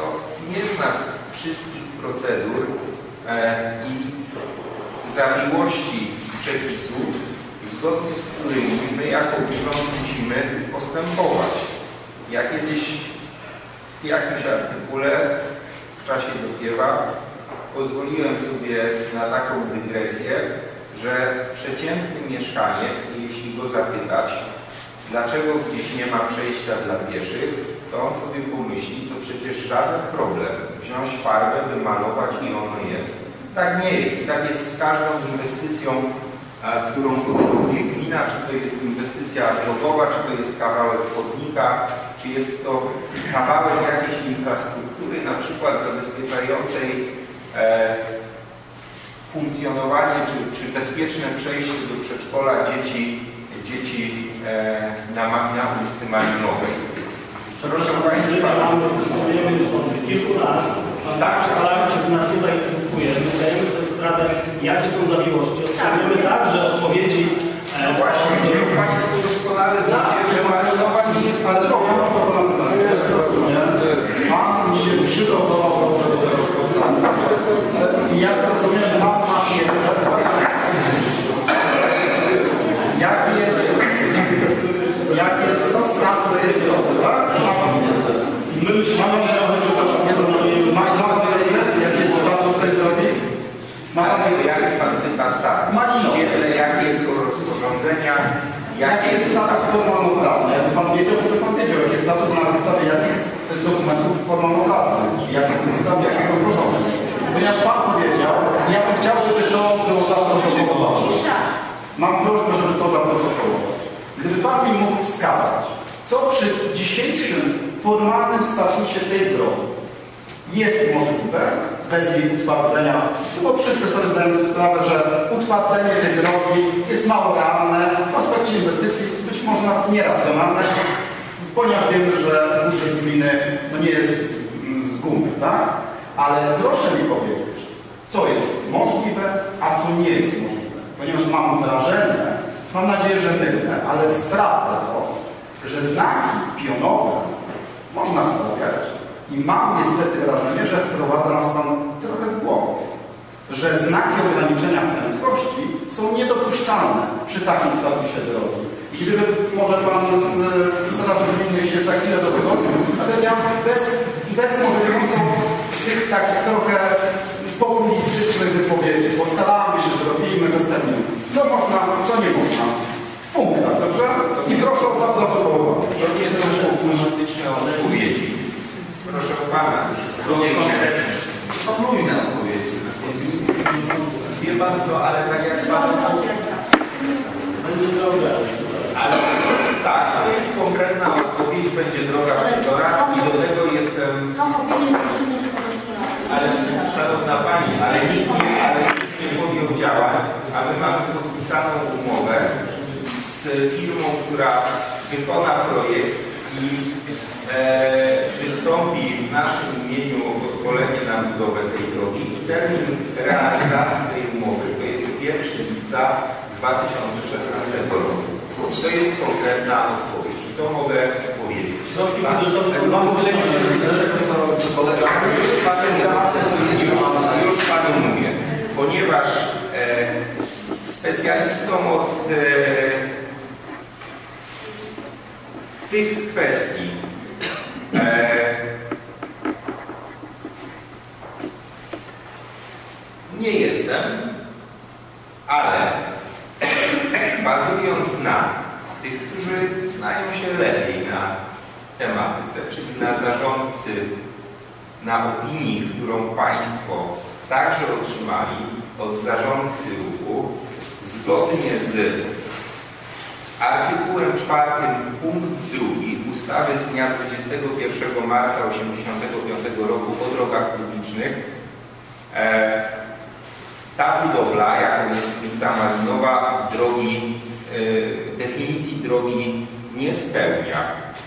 nie zna wszystkich procedur e, i zawiłości przepisów, zgodnie z którymi my jako urząd musimy postępować. Ja kiedyś w jakimś artykule w czasie dopiewa pozwoliłem sobie na taką dygresję, że przeciętny mieszkaniec, jeśli go zapytać, dlaczego gdzieś nie ma przejścia dla pieszych, to on sobie pomyśli, to przecież żaden problem wziąć farbę, wymalować i ono jest. Tak nie jest. I tak jest z każdą inwestycją, którą podejmuje gmina, czy to jest inwestycja drogowa, czy to jest kawałek chodnika, czy jest to kawałek jakiejś infrastruktury, na przykład zabezpieczającej e, funkcjonowanie czy, czy bezpieczne przejście do przedszkola dzieci, dzieci e, na, na ulicy Malinowej. Proszę Państwa, Mamy funkcjonujemy już od kilku lat. Tak. Tak, czy nas tutaj edukuje. My zdajemy sobie sprawę, jakie są zawiłości. Otrzymujemy także odpowiedzi e, Właśnie, do- Państwo doskonale wiecie, że malinowa nie jest Ale droga, no to na pytanie. Ja rozumiem. Pan się przygotował dobrze do tego spotkania. I jak rozumiem, Pan ma wiedzę, jaki jest, jaki jest status tej drogi, tak? Ma Pan wiedzę. I my mamy wiedzę, przepraszam, nie rozumiem. Ma Pan wiedzę, jaki jest status tej drogi? Ma Pan Ale wiedzę? jak Pan pyta status? Malinowa. W świetle jakiego rozporządzenia, Jaki jest status formalno-prawny? Jakby Pan wiedział, to by Pan wiedział, jaki jest status na podstawie jakich dokumentów formalno-prawnych, jakich ustaw, jakich rozporządzeń. Ponieważ Pan powiedział, ja bym chciał, żeby to było zaprotokołowane. Mam prośbę, żeby to zaprotokołować. Gdyby Pan mi mógł wskazać, co przy dzisiejszym formalnym statusie tej drogi jest możliwe bez jej utwardzenia, bo wszyscy sobie zdają sprawę, że utwardzenie tej drogi jest mało realne, w aspekcie inwestycji być może nawet nieracjonalne, ponieważ wiemy, że budżet gminy no nie jest mm, z gumy, tak? Ale proszę mi powiedzieć, co jest możliwe, a co nie jest możliwe. Ponieważ mam wrażenie, mam nadzieję, że mylne, ale sprawdzę to, że znaki pionowe można stawiać i mam niestety wrażenie, że wprowadza nas Pan trochę w błąd. Że znaki ograniczenia prędkości są niedopuszczalne przy takim statusie drogi. I gdyby może Pan z Straży Gminnej się za chwilę do tego natomiast ja bez, bez mówiącą tych takich trochę populistycznych wypowiedzi, postaramy się, zrobimy, dostępnie. Co można, co nie można. W punktach, dobrze? I proszę o zaprotokołowanie. To nie są populistyczne odpowiedzi. Proszę Pana, zgodnie. To luźne odpowiedzi. Wie Pan co, ale tak jak Pan... będzie droga. Ale tak, to jest konkretna odpowiedź, będzie droga Szydora i do tego jestem... Ale Szanowna Pani, ale nikt nie, ale nikt nie podjął działań, a my mamy podpisaną umowę z firmą, która wykona projekt i e, wystąpi w naszym imieniu o pozwolenie na budowę tej drogi i termin realizacji tej umowy to jest 1 lipca 2016 roku. To jest konkretna odpowiedź i to mogę powiedzieć. Już panu, już, już panu mówię, ponieważ e, specjalistom od e, tych kwestii. E, nie jestem, ale bazując na tych, którzy znają się lepiej na tematyce, czyli na zarządcy, na opinii, którą Państwo także otrzymali od zarządcy ruchu, zgodnie z artykułem 4 punkt 2 ustawy z dnia 21 marca 1985 roku o drogach publicznych. E, ta budowla, jaką jest ulica Malinowa, drogi, e, definicji drogi nie spełnia.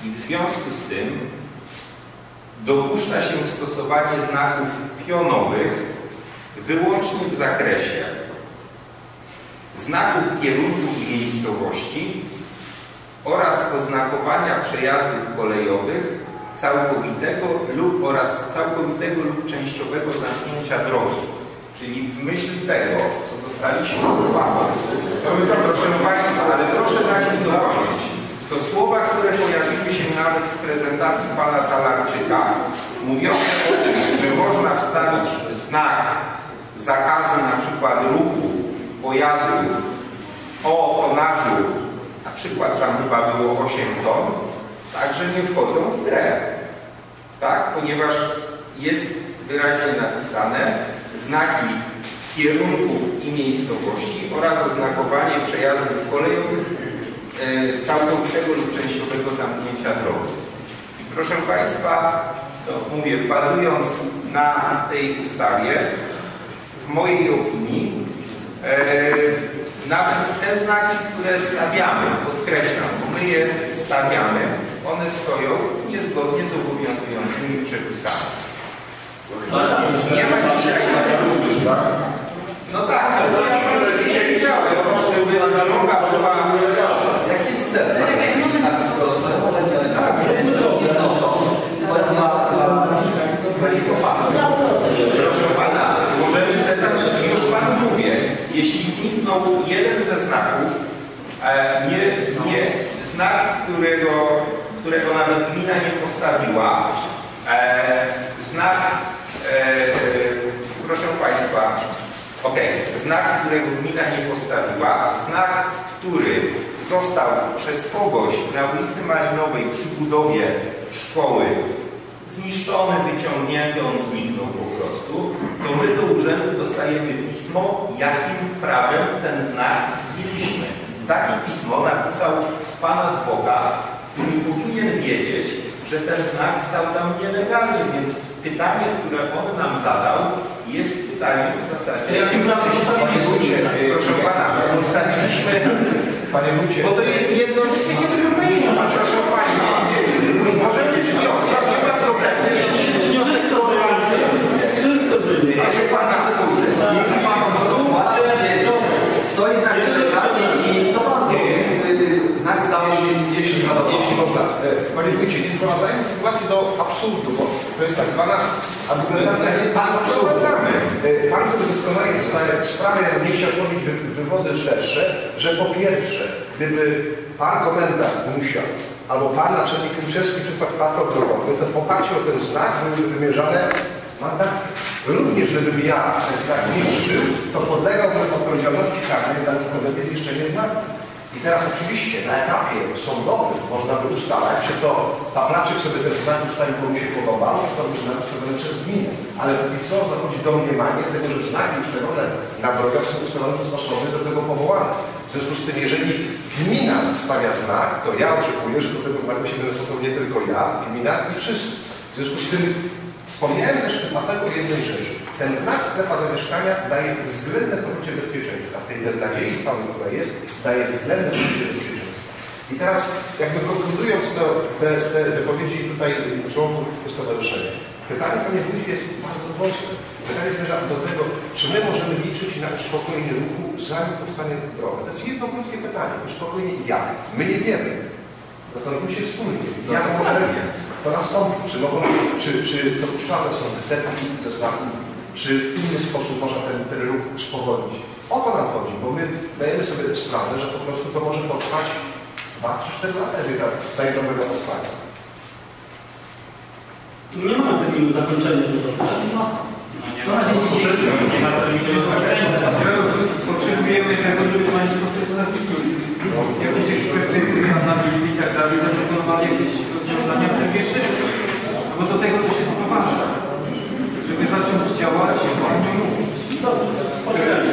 I w związku z tym dopuszcza się stosowanie znaków pionowych wyłącznie w zakresie znaków kierunku i miejscowości oraz oznakowania przejazdów kolejowych całkowitego lub oraz całkowitego lub częściowego zamknięcia drogi. Czyli w myśl tego, co dostaliśmy od Pana, proszę Państwa, ale proszę dać mi dokończyć. To słowa, które pojawiły się nawet w prezentacji Pana Talarczyka, mówiące o tym, że można wstawić znak zakazu na przykład ruchu pojazdów o tonażu, na przykład tam chyba było 8 ton, także nie wchodzą w grę. Tak? Ponieważ jest wyraźnie napisane znaki kierunków i miejscowości oraz oznakowanie przejazdów kolejowych e, całkowitego lub częściowego zamknięcia drogi. I proszę Państwa, to mówię, bazując na tej ustawie, w mojej opinii, nawet te znaki, które stawiamy, podkreślam, bo my je stawiamy, one stoją niezgodnie z obowiązującymi przepisami. Nie ma dzisiaj, No tak, co? To ja dzisiaj widziałem, po prostu droga była... Jaki jest cel? Proszę pana, możemy teraz, już panu mówię, jeśli zniknął jeden ze znaków, e, nie, nie, znak, którego, którego nawet gmina nie postawiła, e, znak, e, proszę państwa, okej, znak, którego gmina nie postawiła, znak, który został przez kogoś na ulicy Malinowej przy budowie szkoły zniszczony, wyciągnięty, on zniknął po prostu, to my do urzędu dostajemy pismo, jakim prawem ten znak zdjęliśmy. Takie pismo napisał pan adwokat, który powinien wiedzieć, że ten znak stał tam nielegalnie, więc pytanie, które on nam zadał, jest pytaniem w zasadzie... Jakim prawem Panie wójcie, Proszę pana, ustaliliśmy... Panie wójcie, Bo to jest jedno z... Proszę państwa, jeśli jest wniosek. Proszę pana, jeśli pan stoi i co pan zrobi? Znak stał się jeśli, nie sprowadzajmy sytuacji do absurdu, bo to jest tak zwana argumentacja nie pan sprowadzamy. E, Pan sobie doskonale zdaje w sprawie, nie chciał robić wy- wywody szersze, że po pierwsze, gdyby pan komendant musiał, albo pan naczelnik Kliczewski czy patrol drogowy, to w oparciu o ten znak były wymierzane mandaty. Również gdybym ja ten znak zniszczył, to podlegałbym odpowiedzialności karnej za uszkodzenie zniszczenie znaku. Teraz oczywiście na etapie sądowym można by ustalać, czy to paplaczek sobie ten znak ustalił, bo mu się podobał, czy to przyznać ustawione przez gminę. Ale póki co zachodzi domniemanie tego, że znaki ustawione na drogach są ustalone przez osoby do tego powołane. W związku z tym, jeżeli gmina stawia znak, to ja oczekuję, że do tego znaku się będę stosował nie tylko ja, gmina i wszyscy. W związku z tym Wspomniałem też dlatego o jednej rzeczy. Ten znak strefa zamieszkania daje względne poczucie bezpieczeństwa. W tej beznadziei całej, która jest, daje względne poczucie bezpieczeństwa. I teraz jakby konkludując to, te, te wypowiedzi tutaj członków stowarzyszenia. Pytanie, panie wójcie, jest bardzo proste. Pytanie zmierza do tego, czy my możemy liczyć na uspokojenie ruchu, zanim powstanie droga. To jest jedno krótkie pytanie. Uspokojenie jak? My nie wiemy. Zastanówmy się wspólnie. Jak możemy to nastąpi? Czy, mogą, czy, czy dopuszczalne są wysetki ze znaków? Czy w inny sposób można ten, ten ruch spowolnić? O to nam chodzi, bo my zdajemy sobie sprawę, że po prostu to może potrwać 2-3-4 lata, jeżeli ta zdanie nowego powstania. Nie ma takiego zakończenia tego. Co na dzień dzisiejszy? Nie ma terminu zakończenia. Dlatego potrzebujemy tego, żeby Państwo coś zapisali. Jakieś ekspertyzy na miejscu i tak dalej, zaproponowali jakieś rozwiązania w tym wieszy. Bo do tego to się sprowadza. Żeby zacząć działać, o tym mówić.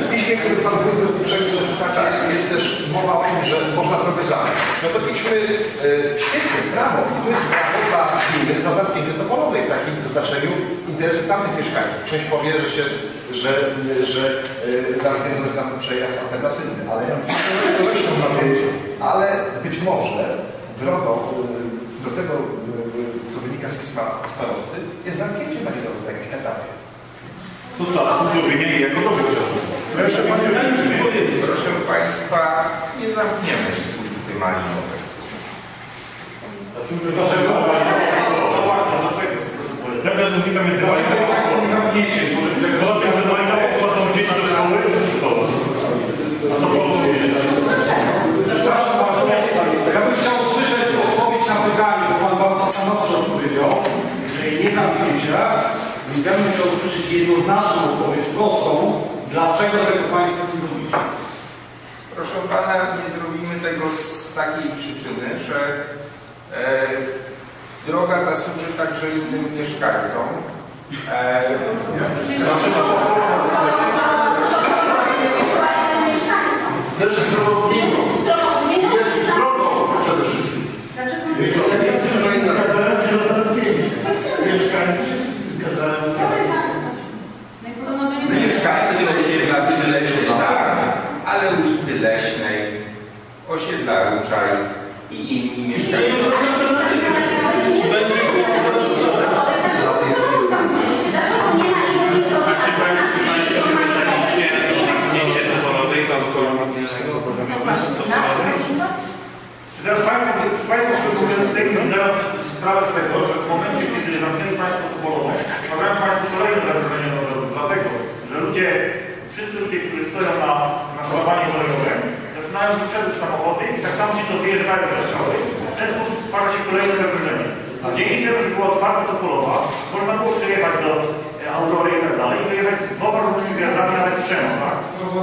W piśmie, który Pan Wójt uprzejmie przeczytać, jest też mowa o tym, że można drogę zamknąć. No to mieliśmy e, świetnie, brawo. I tu jest brawo dla gminy za zamknięcie topolowej w takim znaczeniu interesu tamtych mieszkańców. Część powie, że się, że, że e, zamknięto tam przejazd alternatywny, ale ale być może drogą e, do tego, z pisma starosty, jest zamknięcie malinowe w jakimś etapie. To czas uzdrowienia i jako dobrze. Proszę Proszę Państwa, nie zamkniemy ulicy Malinowej. Dlaczego? Jaka jest różnica między Malinową a zamknięciem? Poza tym, że Malinowa wchodzą dzieci do szkoły, szkoła. A to po Przepraszam bardzo, ja bym chciał usłyszeć odpowiedź na pytanie, bo Pan bardzo stanowczo odpowiedział, że nie zamknięcia. Więc ja bym chciał usłyszeć jednoznaczną odpowiedź, prostą, dlaczego tego Państwo nie zrobicie. Proszę Pana, nie zrobimy tego z takiej przyczyny, że e, droga ta służy także innym mieszkańcom. E, Też drogowników. Czaj i inni mieszkańcy. Teraz Państwo na no, sprawę z tego, że w momencie, kiedy zamknęli Państwo pokolone, mają Państwo kolejne zagrożenie narodowe, dlatego, że ludzie, wszyscy ludzie, którzy stoją na, na szlawanie kolejowe, zaczynają wyprzedzać samochody i tak samo ci, co wyjeżdżają ze szkoły, w ten sposób stwarza się kolejne zagrożenie. A dzięki temu, że była otwarta to polowa, można było przejechać do e, autory i tak dalej i wyjechać dwoma różnymi gwiazdami nawet trzema, tak?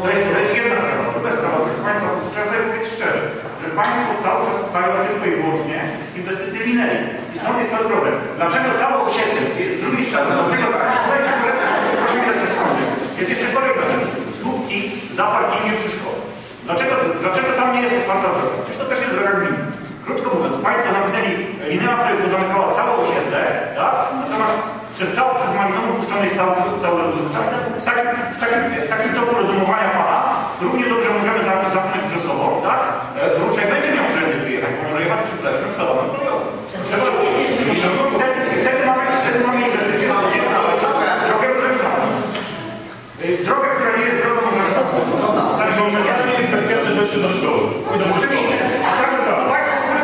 To jest, to jest jedna sprawa. Druga sprawa, proszę Państwa, trzeba sobie powiedzieć szczerze, że Państwo cały czas trwają tylko i wyłącznie inwestycje minęli. I znowu jest cały problem. Dlaczego całe osiedle, z drugiej strony, dlaczego, słuchajcie, proszę mi teraz skończyć. Jest jeszcze kolejna rzecz. Słupki za parkingiem przy. Dlaczego, dlaczego tam nie jest droga? Przecież to też jest droga gminy. Krótko mówiąc, Państwo zamknęli linię, która zamykała całe osiedle, tak? Natomiast przez cały przez Malinową puszczony jest cały, cały rozruszanie. Takim, w, w takim toku rozumowania Pana równie dobrze możemy zamknąć zamknąć Brzesową, tak? Wróczek będzie miał wszędzie wyjechać, bo może jechać przy Plesznym, szalonym kolejowym. Wtedy, wtedy mamy, wtedy mamy inwestycję na drogę możemy zamknąć. Drogę, która nie jest drogą, możemy zamknąć. Także ja nie jest dojście do szkoły. Oczywiście. A tak, tak. Państwo w ogóle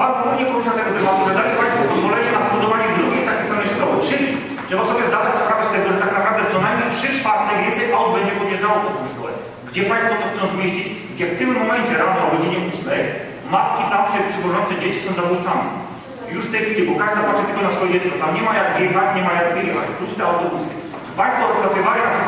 Pan w porusza tego że daje Państwo pozwolenie na budowanie drugiej takiej samej szkoły. Czyli trzeba sobie zdawać sprawę z tego, że tak naprawdę co najmniej 3 czwarte więcej aut będzie podjeżdżało pod tą szkołę. Gdzie Państwo to chcą zmieścić? Gdzie w tym momencie rano o godzinie 8 matki tam się przywożące dzieci są zabójcami. Już w tej chwili, bo każda patrzy tylko na swoje dziecko, tam nie ma jak wjechać, nie ma jak wyjechać, puste autobusy. Czy Państwo rozpatrywali na przykład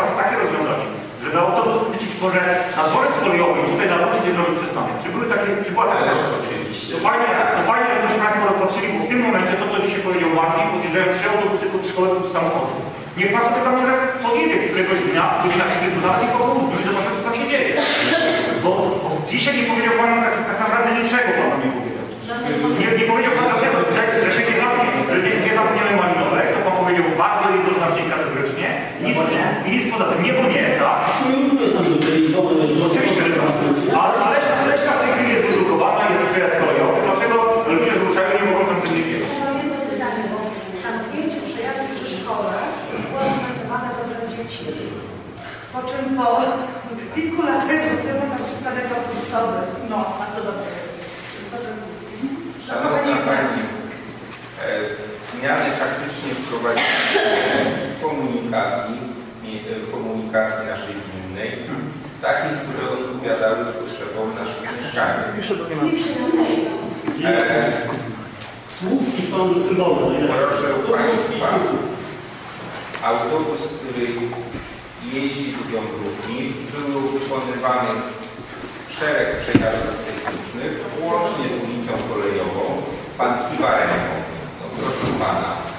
rozwiązanie, żeby autobus puścić może na dworzec kolejowy i tutaj zawrócić i zrobić przystanek? Czy były takie, czy była taka oczywiście. To fajnie, to fajnie, że coś Państwo rozpatrzyli, bo w tym momencie to, co dzisiaj powiedział Martin, podjeżdżają trzy autobusy pod szkołę plus samochody. Niech Pan tam może podjedzie któregoś dnia, w godzinach szczytu, i po południu i zobaczy, co tam się dzieje. Bo dzisiaj nie powiedział Pan tak, tak naprawdę niczego Pan nie powiedział. Nie, nie powiedział Pan dlatego, że, że się nie zamknie, że nie, nie zamkniemy malinowe, to Pan powiedział bardzo jednoznacznie kategorycznie. Nic, I nic poza tym, nie, bo nie, tak? Oczywiście, że tak. Ale ale reszta, reszta w tej chwili jest wydrukowana, jest przejazd kolejowy. Dlaczego ludzie zruszają i nie mogą tam tym nie wiedzieć? Mam jedno pytanie, bo w zamknięciu przejazdu przy szkole było komentowane dobro dzieci. Po czym po kilku latach zrobiono tam przystanek autobusowy. No, bardzo dobrze. Szanowna Pani, e, zmiany wprowadziliśmy w komunikacji, w komunikacji naszej gminnej, takie, które odpowiadały potrzebom naszych mieszkańców. E, Słupki są symbolem. Proszę Państwa, autobus, który jeździ w Jądrówki, był wykonywany szereg przejazdów technicznych, łącznie z ulicą kolejową, pan kiwa ręką. No proszę Pana,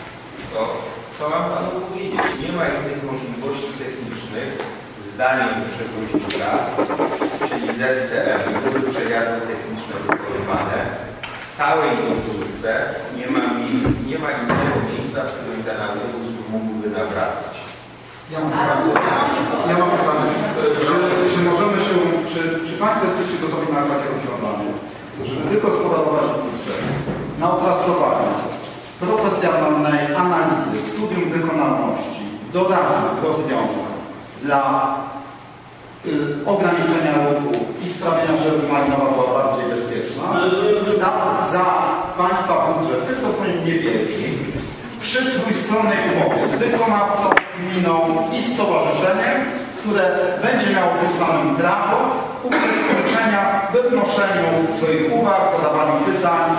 co mam Panu powiedzieć? Nie ma innych możliwości technicznych, zdaniem przewoźnika, czyli ZTM, były przejazdy techniczne wykonywane, w całej Jądrówce nie ma miejsc, nie ma innego miejsca, w którym ten autobus mógłby nawracać. Ja mam pytanie, ja mam pytanie czy, możemy się, czy, czy Państwo jesteście gotowi na takie rozwiązanie, żeby wygospodarować budżet na opracowanie profesjonalnej analizy, studium wykonalności, doraźnych rozwiązań dla y, ograniczenia ruchu i sprawienia, żeby Malinowa była bardziej bezpieczna, za, za Państwa budżet, tylko swoim niewielkim, przy trójstronnej umowie z wykonawcą, gminą i stowarzyszeniem, które będzie miało tym samym prawo uczestniczenia we wnoszeniu swoich uwag, zadawaniu pytań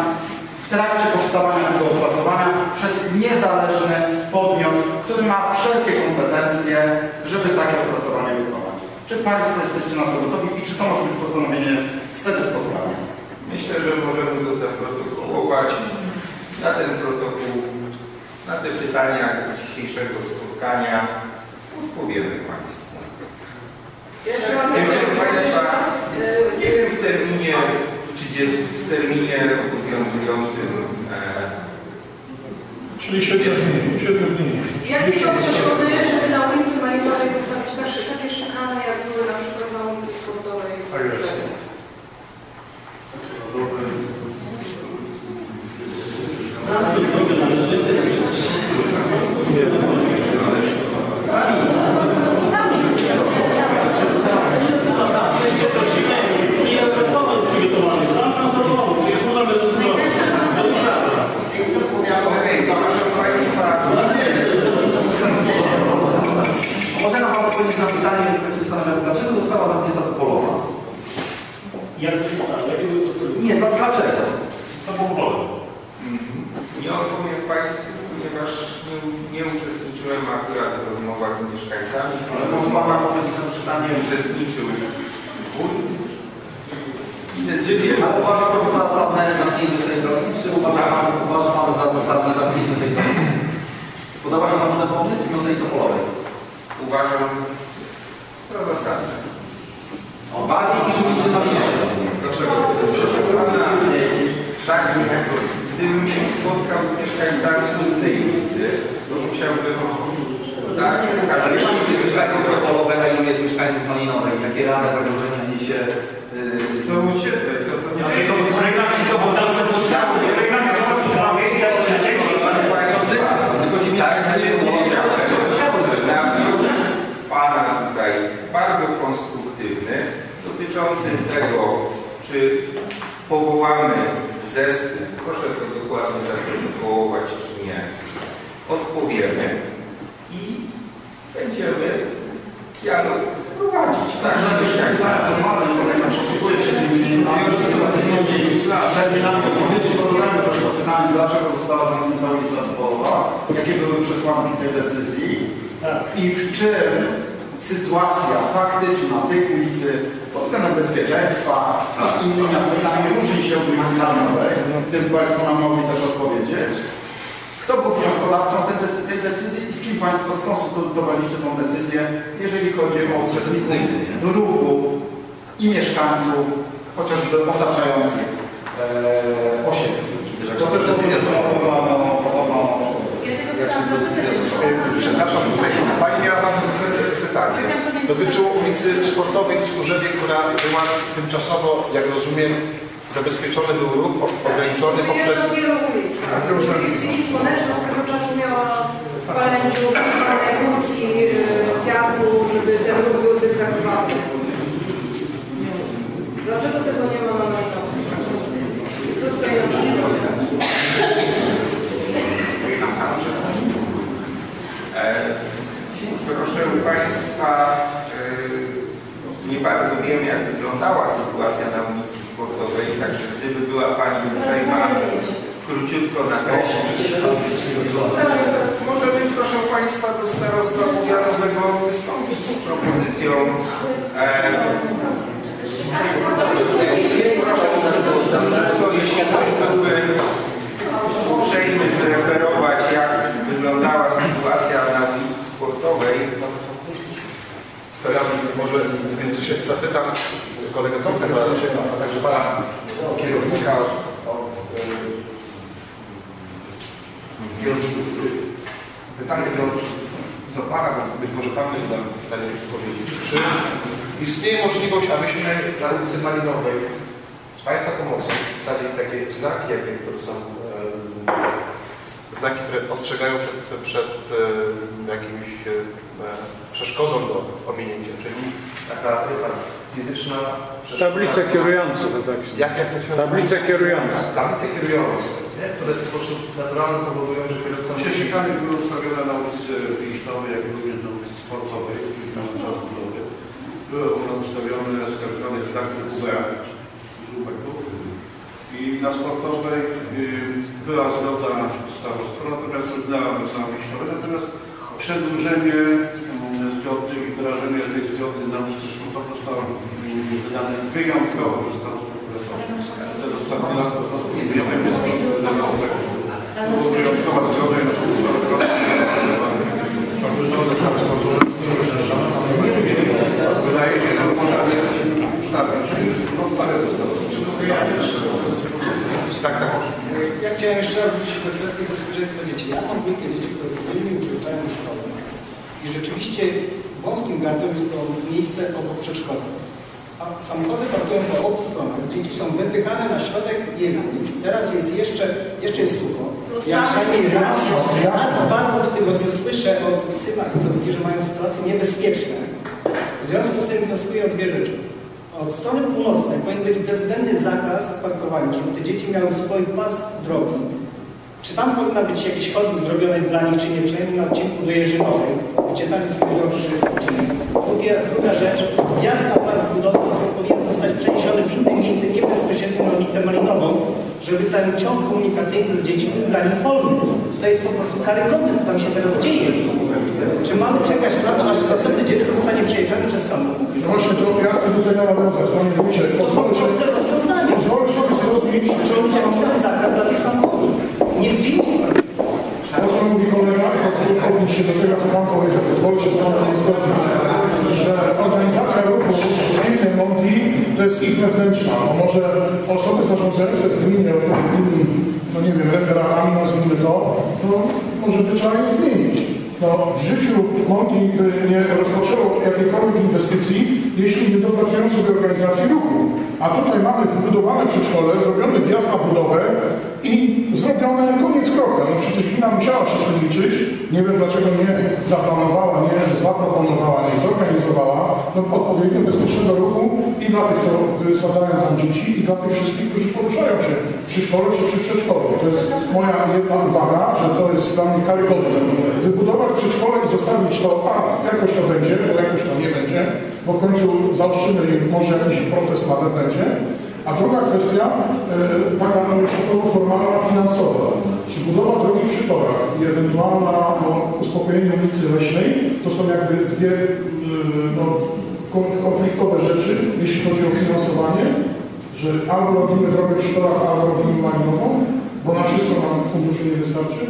trakcie powstawania tego opracowania przez niezależny podmiot, który ma wszelkie kompetencje, żeby takie opracowanie wykonać. Czy Państwo jesteście na to gotowi i czy to może być postanowienie z tego spotkania? Myślę, że możemy go zaprotokołować. Na ten protokół, na te pytania z dzisiejszego spotkania odpowiemy Państwu. Nie wiem, Państwa, nie wiem w terminie 30, w terminie obowiązującym e, Czyli 7 dni. 7 dni. Jakie są przeszkody, żeby na ulicy Malinowej postawić takie, takie szykany, jak były na przykład na ulicy Sportowej? Tak jest. wie Pan, fizyczna... Tablice kierujące, to tak się jak, jak się Tablice kierujące. Tablice kierujące, nie? które w sposób naturalny powodują, że kierowca... Dzisiaj kamień były ustawione na ulicy Wiślowej, jak również na ulicy Sportowej, czyli tam czas budowy. Były one ustawione, skarżone w takich kubeach, i na Sportowej y, była zgoda na starostwa, natomiast dała do samej Wiślowej, natomiast przedłużenie mm, zgody i wyrażenie tej zgody na ulicy po prostu wydane wyjątkowo przez To. Wydaje się, że można tak, tak. Ja chciałem jeszcze raz wrócić do kwestii bezpieczeństwa dzieci. Ja mam dwójkę dzieci, które z moimi uczęczają. I rzeczywiście wąskim gardłem jest to miejsce obok przedszkola. A samochody parkują po obu stronach. Dzieci są wypychane na środek jezdni. Teraz jest jeszcze, jeszcze jest sucho. Ja przynajmniej raz, raz, dwa razy w tygodniu słyszę od syna i córki, że mają sytuacje niebezpieczne. W związku z tym wnioskuję o dwie rzeczy. Od strony północnej powinien być bezwzględny zakaz parkowania, żeby te dzieci miały swój pas drogi czy tam powinna być jakiś holding zrobiony dla nich, czy nie, przynajmniej na odcinku dojeżdżynowym, gdzie tam jest najdroższy odcinek. Drugie, druga rzecz, wjazd na plac budowy powinien zostać przeniesiony w inne miejsce, nie bezpośrednio na ulicę Malinową, żeby ten ciąg komunikacyjny dla dzieci był dla nich wolny. To jest po prostu karygodne, co tam się teraz dzieje. Czy mamy czekać na to, aż następne dziecko zostanie przejechane przez samochód? No właśnie, to ja chcę tutaj na nawiązać, panie wójcie. To są proste rozwiązania. Czy możesz się zrozumieć? Czy on zakaz dla tych samochodów? Nie w dzień to co mówi kolega, odnieść się do tego, co pan powiedział, pozwolę się z panem nie zgodzić, że organizacja ruchu gminy Monti to jest ich wewnętrzna, bo może osoby zarządzające w gminie odpowiednimi, no nie wiem, referatami, nazwijmy to, to może by trzeba je zmienić. No, w życiu Monti by nie rozpoczęło jakiejkolwiek inwestycji, jeśli nie dopracują sobie organizacji ruchu. A tutaj mamy wybudowane przedszkole, zrobiony wjazd na budowę i zrobione koniec kroka. No przecież gmina musiała się z tym liczyć. Nie wiem dlaczego nie zaplanowała, nie zaproponowała, nie zorganizowała no, odpowiednio bezpiecznego ruchu i dla tych, co wysadzają tam dzieci i dla tych wszystkich, którzy poruszają się przy szkole czy przy przedszkolu. To jest moja jedna uwaga, że to jest dla mnie karygodne. Wybudować przedszkole i zostawić to, a jakoś to będzie, bo jakoś to nie będzie, bo w końcu zaostrzymy może jakiś protest nawet będzie. A druga kwestia, e, taka no, już formalna, finansowa. Czy budowa drogi przy torach i ewentualna no, uspokojenie ulicy Leśnej to są jakby dwie e, no, kon- konfliktowe rzeczy, jeśli chodzi o finansowanie, że albo robimy drogę przy torach, albo robimy malinową, bo na wszystko nam funduszy nie wystarczy.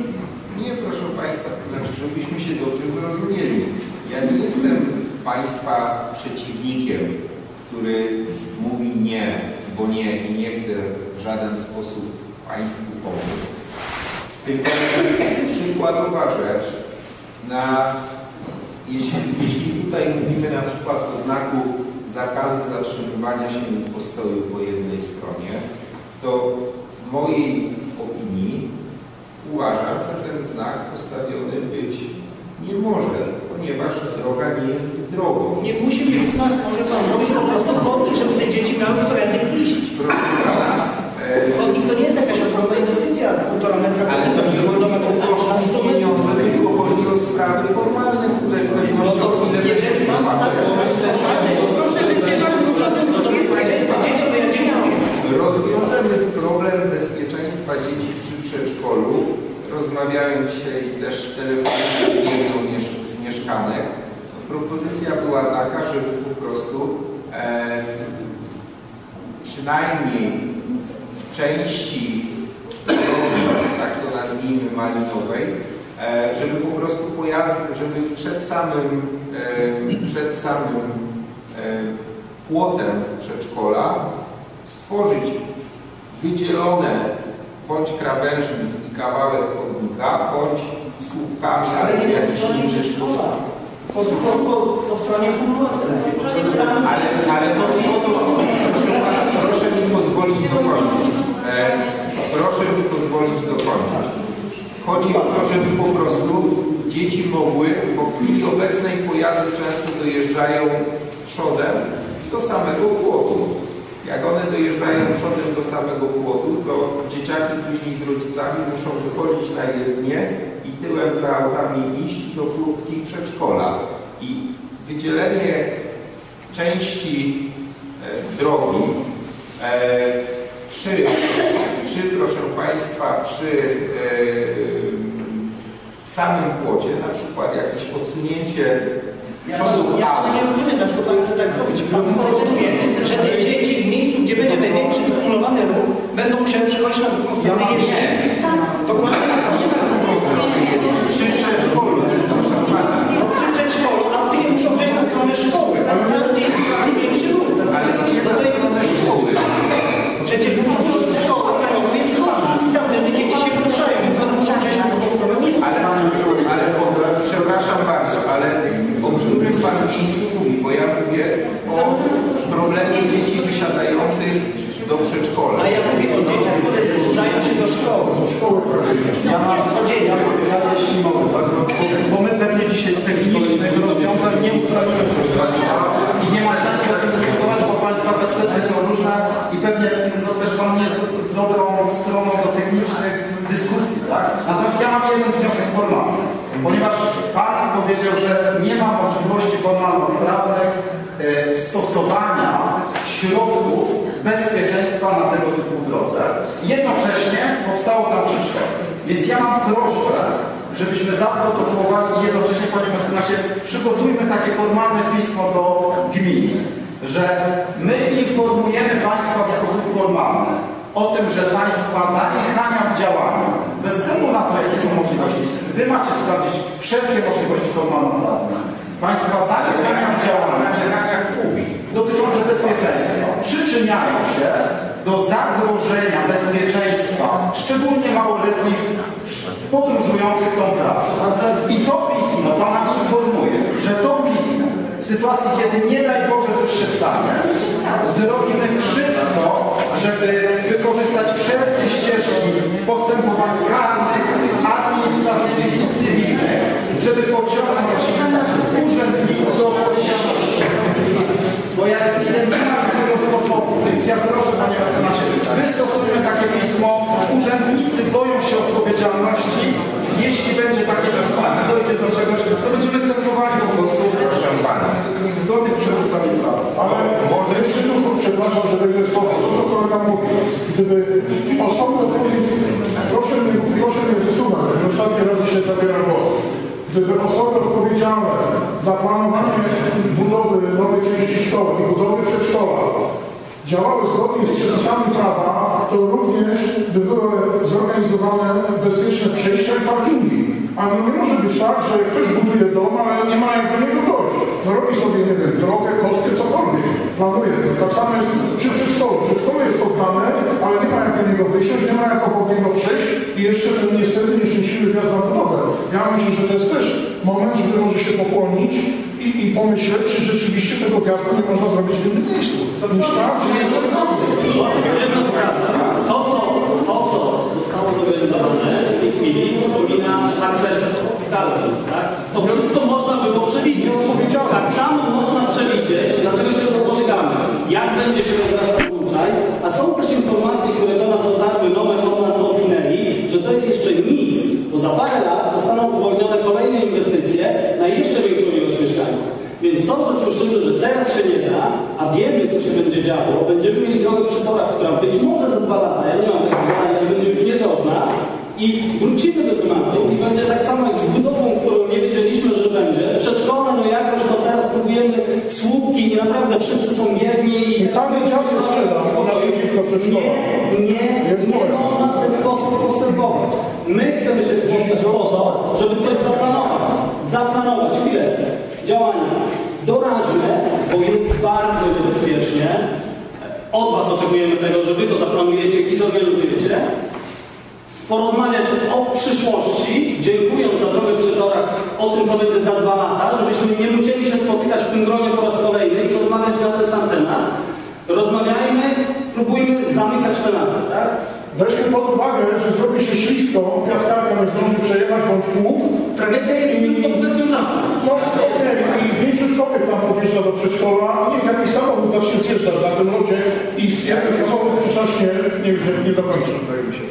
Nie, proszę Państwa, to znaczy, żebyśmy się dobrze zrozumieli. Ja nie jestem Państwa przeciwnikiem, który mówi nie, bo nie nie chce w żaden sposób Państwu pomóc. Tylko przykładowa rzecz na, jeśli, jeśli tutaj mówimy na przykład o znaku zakazu zatrzymywania się i postoju po jednej stronie, to w mojej opinii uważam, że ten znak postawiony być nie może, ponieważ droga nie jest drogą. Nie musi być znak, może pan zrobić po prostu chodnik, żeby te dzieci miały którędy iść. Proszę pana, e, Chodnik to nie jest jakaś ogromna inwestycja, półtora metra. ale to nie chodzi o koszty pieniądze, tylko chodzi o sprawy formalne, które z pewnością ile Jeżeli pan tak Rozwiążemy problem bezpieczeństwa dzieci przy przedszkolu, rozmawiając dzisiaj też telefonicznie z jedną miesz- z mieszkanek. Propozycja była taka, żeby po prostu e, przynajmniej w części drogi, tak to nazwijmy, malinowej, e, żeby po prostu pojazdy, żeby przed samym, e, przed samym e, płotem przedszkola stworzyć wydzielone bądź krawężnik i kawałek chodnika, bądź słupkami Ale w nie po jakiś inny sposób. Po, po, po, po stronie północnej. Ale, to. Proszę mi pozwolić dokończyć. E, proszę mi pozwolić dokończyć. Chodzi o to, żeby po prostu dzieci mogły, bo chwili obecnej pojazdy często dojeżdżają przodem do samego płotu. Jak one dojeżdżają przodem do samego płotu, to dzieciaki później z rodzicami muszą wychodzić na jezdnię tyłem za autami iść do furtki przedszkola. I wydzielenie części e, drogi e, przy, przy, proszę Państwa, przy e, w samym płocie, na przykład jakieś odsunięcie przodów Ja aut, nie rozumiem, dlaczego pan chce tak zrobić. Pan powoduje, że te dzieci w miejscu, gdzie będzie największy skumulowany ruch, będą musiały przechodzić na drugą stronę nie, jezdni. Tak, dokładnie tak. nie na drugą stronę jest, przy przedszkolu, proszę Pana. No przy przedszkolu, a później muszą przejść na stronę szkoły. Tam, gdzie jest największy ruch. Ale gdzie No na to jest stronę szkoły? Przecież wzdłuż szkoły krajowej jest chodnik. I tamtędy dzieci się poruszają, więc one muszą przejść na drugą stronę ulicy. Ale, ale po, przepraszam bardzo, ale o którym Pan miejscu mówi? Bo ja mówię o problemie dzieci wysiadających do przedszkola. A ja mówię o dzieciach, które zbliżają się do szkoły. Do szkoły Ja mam codziennie, ja, ja jeśli mogę, tak, bo, bo my pewnie dzisiaj technicznych rozwiązań nie ustalimy proszę Państwa i nie ma sensu o tym dyskutować, bo Państwa percepcje są różne i pewnie no, też Pan nie jest dobrą stroną do technicznych dyskusji, tak? Natomiast ja mam jeden wniosek formalny, ponieważ Pan powiedział, że nie ma możliwości formalno-prawnej e, stosowania środków bezpieczeństwa na tego typu drodze. Jednocześnie powstało tam przedszkole. Więc ja mam prośbę, żebyśmy zaprotokołowali i jednocześnie, panie mecenasie, przygotujmy takie formalne pismo do gmin, że my informujemy Państwa w sposób formalny o tym, że Państwa zaniechania w działaniu, bez względu na to, jakie są możliwości, Wy macie sprawdzić wszelkie możliwości formalno-prawne. Państwa zaniechania w działaniu dotyczące bezpieczeństwa przyczyniają się do zagrożenia bezpieczeństwa, szczególnie małoletnich podróżujących tą trasę. I to pismo Pana informuje, że to pismo w sytuacji, kiedy nie daj Boże coś się stanie, zrobimy wszystko, żeby wykorzystać wszelkie ścieżki postępowań karnych, administracyjnych i cywilnych, żeby pociągnąć urzędników do odpowiedzialności. Bo jak widzę, nie ma innego sposobu, więc ja proszę Panie mecenasie, wystosujmy takie pismo. Urzędnicy boją się odpowiedzialności. Jeśli będzie pismo i dojdzie do czegoś, to będziemy egzekwowali po prostu. Proszę Pana. Zgodnie z przepisami prawa. Ale może jeszcze tylko, przepraszam, że wejdę słowo, to co kolega mówi, gdyby odpowiednie, proszę mnie, proszę mnie wysunąć, że ostatni raz się zabiera głos. Gdyby osoby odpowiedzialne za planowanie budowy nowej części szkoły i budowy przedszkola działały zgodnie z przepisami prawa, to również by były zorganizowane bezpieczne przejścia i parkingi. A no nie może być tak, że ktoś buduje dom, ale nie ma jak do niego dojść. No robi sobie, nie wiem, drogę, kostkę, cokolwiek. Planuje. Tak samo jest przy przedszkolu. Przedszkole jest oddane, ale nie ma jak do niego wyjść, nie ma jak obok niego przejść i jeszcze ten niestety nieszczęśliwy wjazd na budowę. Ja myślę, że to jest też moment, żeby może się pokłonić i, i pomyśleć, czy rzeczywiście tego wjazdu nie można zrobić w innym miejscu. Niż tam, czy jest. To, co, to, co zostało zorganizowane w tej chwili, wspomina harcerstwo, skalę, tak? To wszystko można było przewidzieć. Tak samo można przewidzieć, dlatego się rozpoczynamy. Jak będzie się rozwijał Kulczaj, a są też informacje, które do nas dotarły, nowe Konrad dopinęli, że to jest jeszcze nic, bo za parę lat zostaną uwolnione kolejne inwestycje na jeszcze większą ilość mieszkańców. Więc to, że słyszymy, że teraz się nie da, a wiemy, co się będzie działo, będziemy mieli drogę przy torach, która być może za dwa lata, ja nie mam tego ale będzie już niedrożna i wrócimy do tematu i będzie tak samo jak z budową, którą nie wiedzieliśmy, że będzie. Przedszkole, no jakoś to teraz próbujemy słupki i naprawdę wszyscy są bierni i... Tam działkę sprzedam, naprzeciwko przedszkola. Nie, nie można w ten sposób postępować. My chcemy się spotkać po to, żeby coś zaplanować. Zaplanować, chwileczkę. Działania doraźne, bo jest bardzo niebezpiecznie. Od Was oczekujemy tego, że Wy to zaplanujecie i zorganizujecie. Porozmawiać o przyszłości, dziękując za drogę przy torach, o tym, co będzie za dwa lata, żebyśmy nie musieli się spotykać w tym gronie po raz kolejny i rozmawiać na ten sam temat. Rozmawiajmy, próbujmy zamykać tematy, tak? Weźmy pod uwagę, że zrobi się ślisko, piaskarka nie zdąży przejechać bądź pług. Tragedia jest tylko kwestią czasu. No okej, i większość człowiek tam podjeżdża do przedszkola, niech jakiś samochód zacznie zjeżdżać na tym lodzie i ten samochód przyczaśnie nie, nie, nie dokończy. wydaje mi się.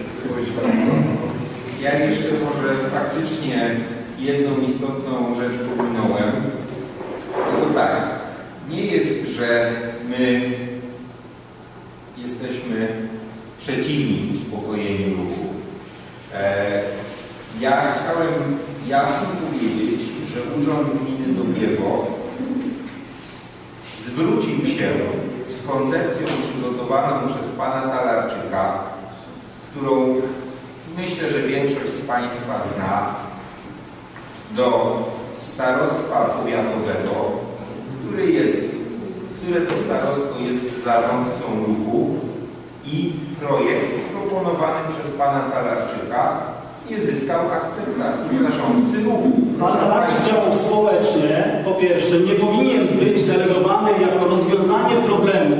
Ja jeszcze może faktycznie jedną istotną rzecz pominąłem. To tak, nie jest, że my jesteśmy przeciwni uspokojeniu ruchu. E, ja chciałem jasno powiedzieć, że Urząd Gminy Dobiewo zwrócił się z koncepcją przygotowaną przez pana Talarczyka, którą myślę, że większość z Państwa zna, do starostwa powiatowego, który jest, które to starostwo jest zarządcą ruchu i projekt proponowany przez pana Talarczyka nie zyskał akceptacji zarządcy ruchu. Pan Talarczyk działał społecznie, po pierwsze, nie powinien być delegowany jako rozwiązanie problemu.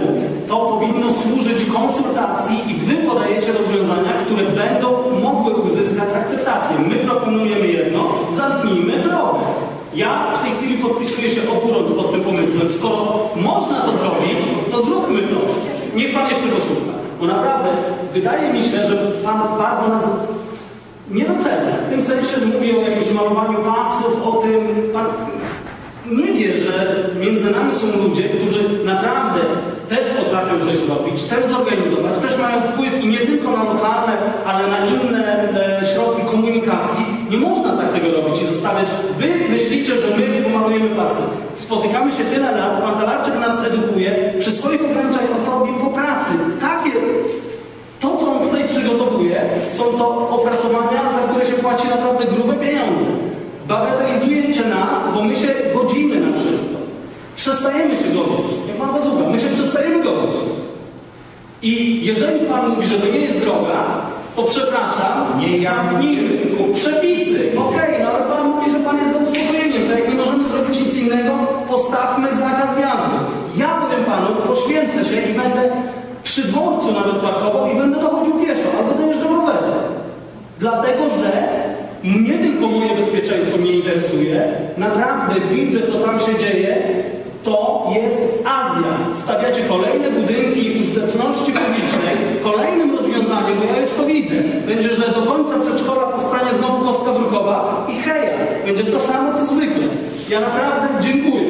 To powinno służyć konsultacji i wy podajecie rozwiązania, które będą mogły uzyskać akceptację. My proponujemy jedno, zamknijmy drogę. Ja w tej chwili podpisuję się oburącz pod tym pomysłem. Skoro można to zrobić, to zróbmy to. Niech pan jeszcze posłucha. Bo naprawdę wydaje mi się, że pan bardzo nas niedocenia. W tym sensie mówię o jakimś malowaniu pasów, o tym... Pan nie wie, że między nami są ludzie, którzy naprawdę też potrafią coś zrobić, też zorganizować, też mają wpływ i nie tylko na lokalne, ale na inne e, środki komunikacji. Nie można tak tego robić i zostawiać. Wy myślicie, że my pomalujemy pasy. Spotykamy się tyle lat, pan Talarczyk nas edukuje, przy swoich obręczach to robi po pracy. Takie to, co on tutaj przygotowuje, są to opracowania, za które się płaci naprawdę grube pieniądze. Bagatelizujecie nas, bo my się godzimy na wszystko. Przestajemy się godzić. Jak pan posłucha, my się przestajemy godzić. I jeżeli pan mówi, że to nie jest droga, to przepraszam, nie zamknijmy przepisy. Okej, no ale pan mówi, że pan jest za uspokojeniem. To jak nie możemy zrobić nic innego, postawmy zakaz wjazdu. Ja powiem panu, poświęcę się i będę przy dworcu nawet parkował i będę dochodził pieszo, albo dojeżdżał rowerem. Dlatego, że nie tylko moje bezpieczeństwo mnie interesuje, naprawdę widzę, co tam się dzieje, to jest Azja. Stawiacie kolejne budynki użyteczności publicznej, kolejnym rozwiązaniem, bo ja już to widzę, będzie, że do końca przedszkola powstanie znowu kostka brukowa i heja, będzie to samo, co zwykle. Ja naprawdę dziękuję.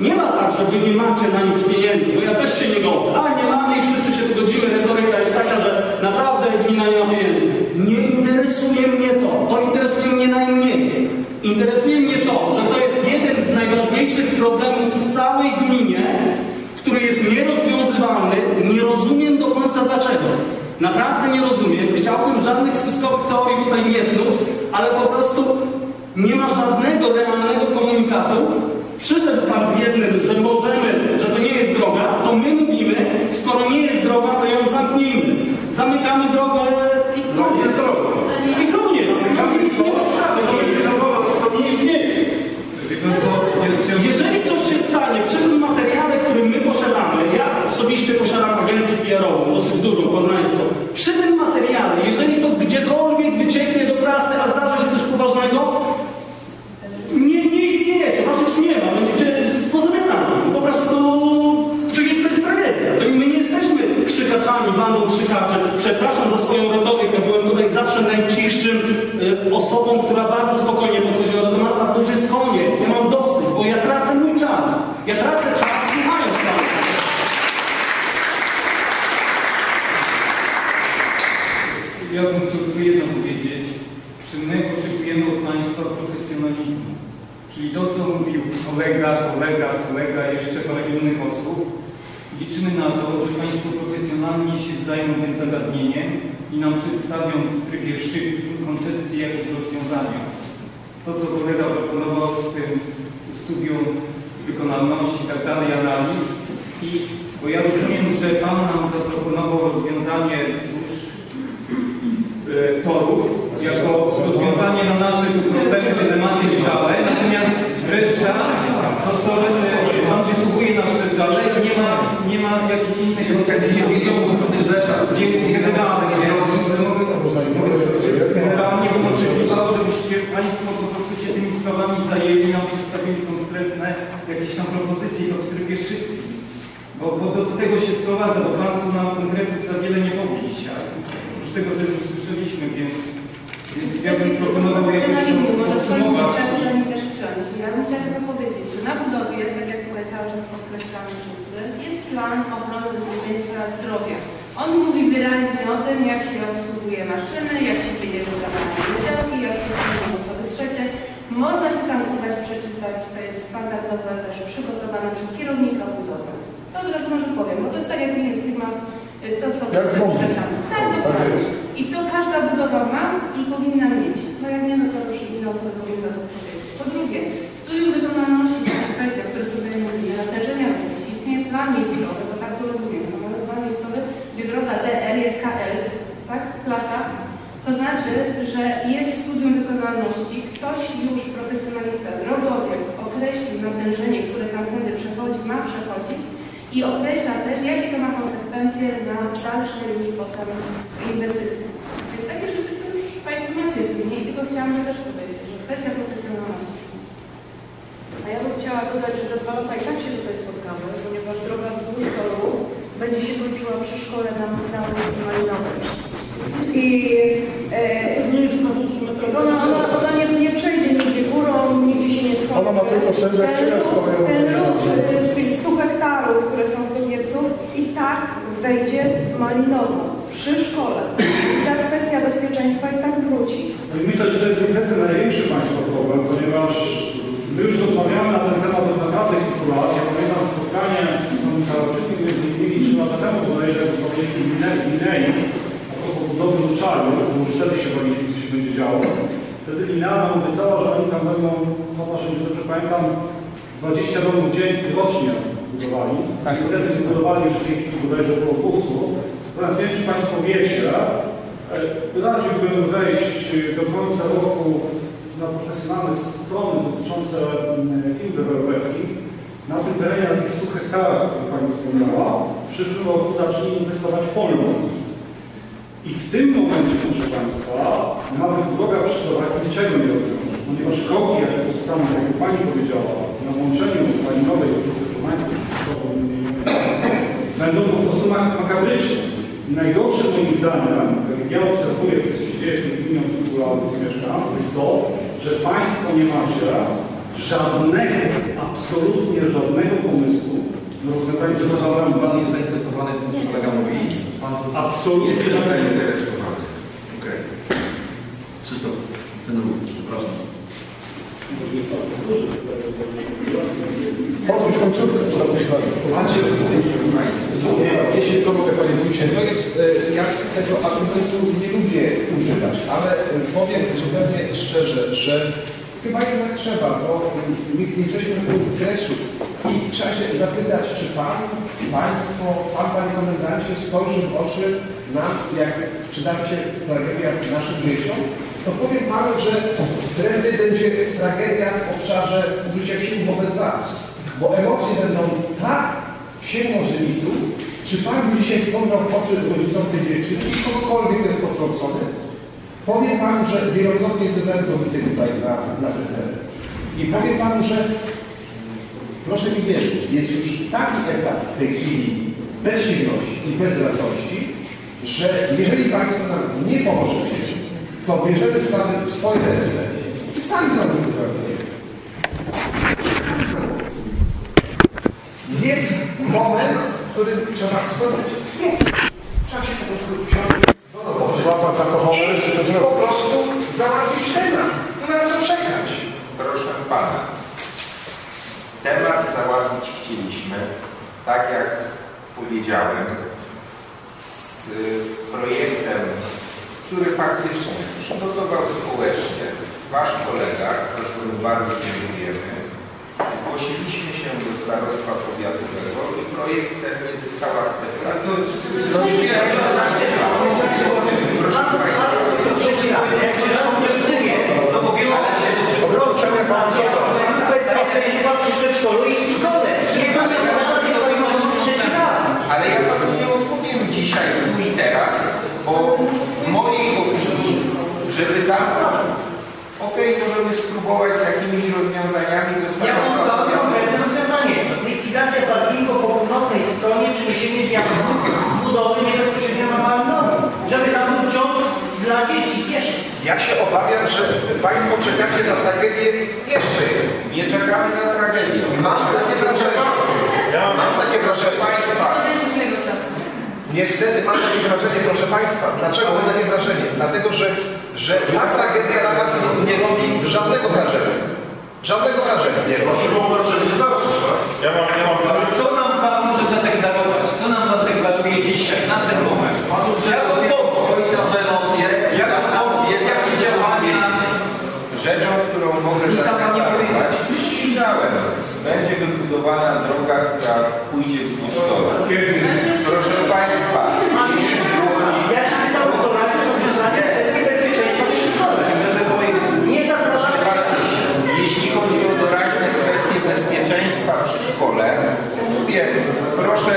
Nie ma tak, że wy nie macie na nic pieniędzy, bo ja też się nie godzę. A nie mamy i wszyscy się tu godzimy, retoryka jest taka, że naprawdę gmina nie ma pieniędzy. Nie interesuje mnie to. To interesuje mnie najmniej. Interesuje mnie to, że to jest jeden z najważniejszych problemów w całej gminie, który jest nierozwiązywalny. Nie rozumiem do końca dlaczego. Naprawdę nie rozumiem. Chciałbym żadnych spiskowych teorii tutaj nie snuć, ale po prostu nie ma żadnego realnego komunikatu. Przyszedł Pan z jednym, że możemy, że to nie jest droga, to my mówimy, skoro nie jest droga, to ją zamknijmy. Zamykamy drogę i koniec. I koniec. I nie ma sprawy. To nie istnieje. Jeżeli coś się stanie przy tym materiale, który my posiadamy, ja osobiście posiadam agencję PR-ową, dosyć dużą, poznańską. Przy tym hałasy. A to, to, to, nie odpowiem dzisiaj, tu i teraz, o mojej opinii, żeby dał Pan okej, okay, możemy spróbować z jakimiś rozwiązaniami. Ja mam konkretne rozwiązanie. Likwidacja parkingu po będziemy jako budowy niebezpośrednio na małym domu, żeby tam był ciąg dla dzieci pieszych. Ja się obawiam, że Państwo czekacie na tragedię pieszych. Nie czekamy na tragedię. Mam takie wrażenie. Ja mam takie wrażenie Państwa. Niestety mam takie wrażenie, proszę Państwa. Dlaczego mam takie wrażenie? Dlatego, że, że ta tragedia na Was nie robi żadnego wrażenia. Żadnego wrażenia nie robi. Tak? Ja mam, mam... Co Wam może zadeklarować? Co nam zadeklaruje dzisiaj, na ten moment? Jako emocje, jest jakieś działanie rzeczą, którą mogę Nic sama nie Będzie wybudowana droga, która pójdzie wzdłuż toru. Proszę Państwa, proszę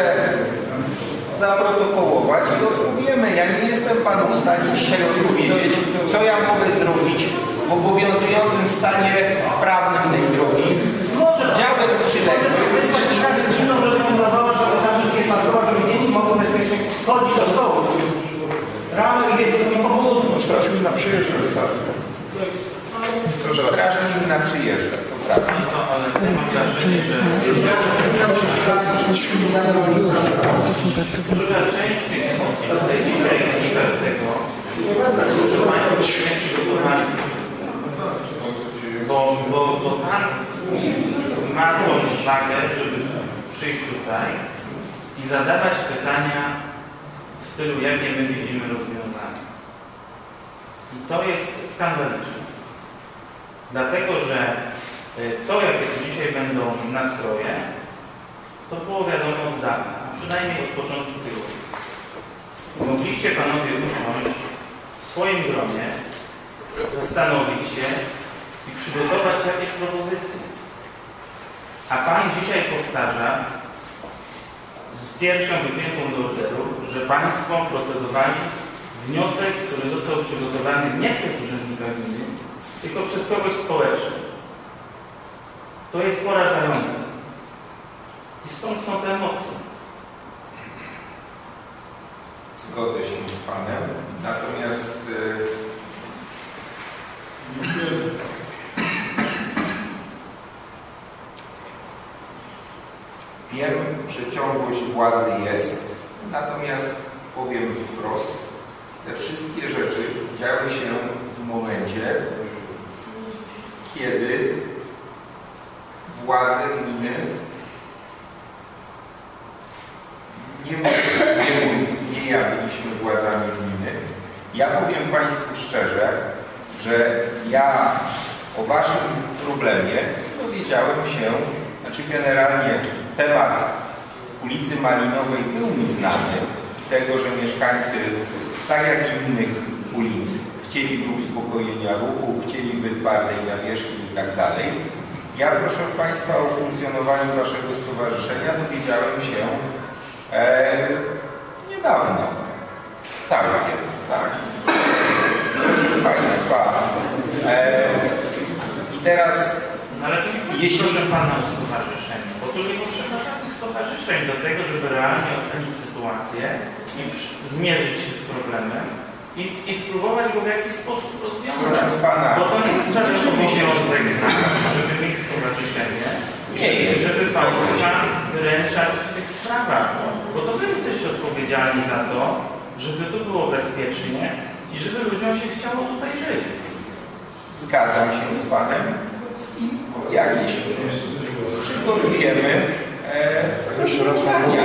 zaprotokołować i odpowiemy. Ja nie jestem Panu w stanie dzisiaj odpowiedzieć, co ja mogę zrobić w obowiązującym stanie prawnym tej drogi. Może działek przyległych. Chodzi do szkoły. Rano i wieczór nie pochodzi. Straszmy na przyjeżdżę. Tak. Straszmy na przyjeżdżę. No ale wrażenie, że duża część tych tutaj dzisiaj wynika z tego, że Państwo się przygotowali. Bo, Pan ma tą wagę, żeby przyjść tutaj i zadawać pytania w stylu, jakie my widzimy rozwiązania. I to jest skandaliczne. Dlatego, że to, jakie dzisiaj będą nastroje, to było wiadomo od dawna, przynajmniej od początku tygodnia. Mogliście Panowie usiąść w swoim gronie, zastanowić się i przygotować jakieś propozycje. A Pan dzisiaj powtarza z pierwszą wypiętą do orderu, że Państwo procedowali wniosek, który został przygotowany nie przez urzędnika gminy, tylko przez kogoś społecznego. To jest porażające. I stąd są te emocje. Zgodzę się z Panem, natomiast y, wiem, że ciągłość władzy jest, natomiast powiem wprost, te wszystkie rzeczy działy się w momencie, kiedy władze gminy nie, nie, nie jawiliśmy władzami gminy. Ja powiem Państwu szczerze, że ja o Waszym problemie dowiedziałem się, znaczy generalnie temat ulicy Malinowej był mi znany, tego, że mieszkańcy, tak jak i innych ulic, chcieliby uspokojenia ruchu, chcieliby twardej nawierzchni i tak dalej. Ja proszę Państwa o funkcjonowaniu Waszego stowarzyszenia dowiedziałem się e, niedawno. Całkiem, tak. Proszę Państwa, e, i teraz No ale to nie Jeśli- proszę Pana, o stowarzyszenie, bo tu nie potrzeba żadnych stowarzyszeń do tego, żeby realnie ocenić sytuację i zmierzyć się z problemem i, i spróbować go w jakiś sposób rozwiązać. Proszę Pana, bo to nie jest żaden obowiązek żeby mieć stowarzyszenie Nie jest. żeby Państwa wyręczać w tych sprawach, bo to Wy jesteście odpowiedzialni za to, żeby tu było bezpiecznie i żeby ludziom się chciało tutaj żyć. Zgadzam się z Panem i jakieś przygotujemy e, rozwiązania.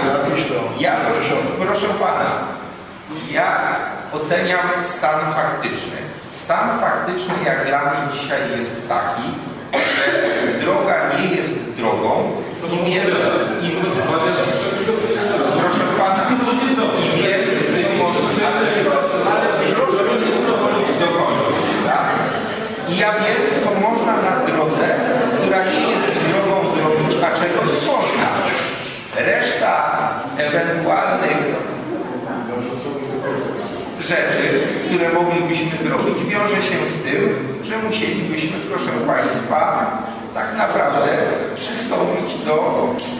Ja, przysiądę. proszę Pana, ja oceniam stan faktyczny. Stan faktyczny jak dla mnie dzisiaj jest taki, że droga nie jest drogą i wiemy, i proszę Pana, i wiemy, co może, ale proszę dokończyć, tak? I ja wiem, co można na drodze, która nie jest drogą zrobić, a czego nie można. Reszta ewentualnych rzeczy, które moglibyśmy zrobić, wiąże się z tym, że musielibyśmy, proszę Państwa, tak naprawdę przystąpić do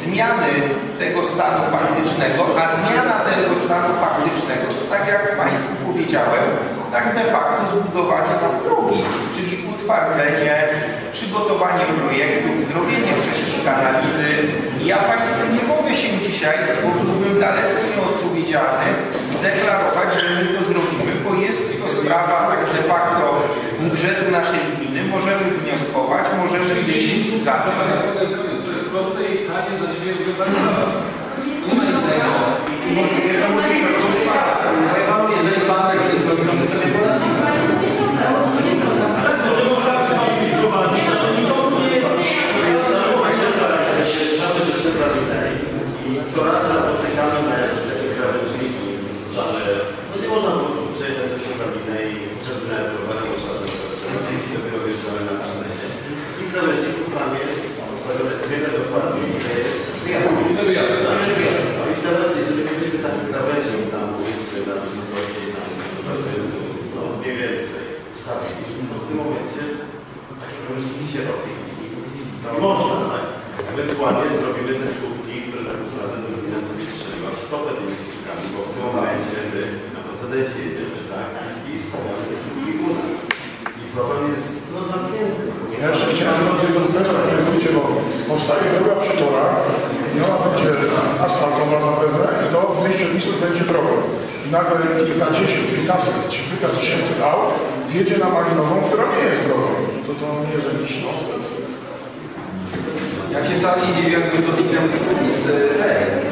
zmiany tego stanu faktycznego, a zmiana tego stanu faktycznego, to tak jak Państwu powiedziałem, tak de facto zbudowanie tam drogi, czyli utwardzenie, przygotowanie projektów, zrobienie wcześniej analizy. Ja Państwu nie mogę się dzisiaj, bo byłbym dalece nieodpowiedzialny, zdeklarować, że my to zrobimy, bo jest to sprawa tak de facto budżetu naszej gminy. Możemy wnioskować, możemy być za tym. To jest proste i dzisiaj. Nie ma innego. Jeżeli pan tak jest zrobiony, sobie poradzi. I coraz napotykamy na jakieś takie krawężniki, ale no nie można po prostu przejechać do siłowni i chociażby nawet prowadzić żadne dzięki dopiero wjeżdżamy na krawędzie. I krawężników tam jest, wiele dokładnie, że jest No i teraz, jeżeli byśmy taki krawężnik tam powiedzmy na wysokości tam, no mniej więcej ustawili, to w tym momencie takie krawężniki się robi. Można, tak? Ewentualnie zrobimy powstaje druga przytura i ona będzie asfaltowa zapewne i to w mieście Lisów będzie drogą. I nagle kilkadziesiąt, kilkaset, kilka tysięcy aut wjedzie na Malinową, która nie jest drogą. To to nie jest jakiś nonsens. Jakie się sami dziwią, jakby to zniknęły z tej.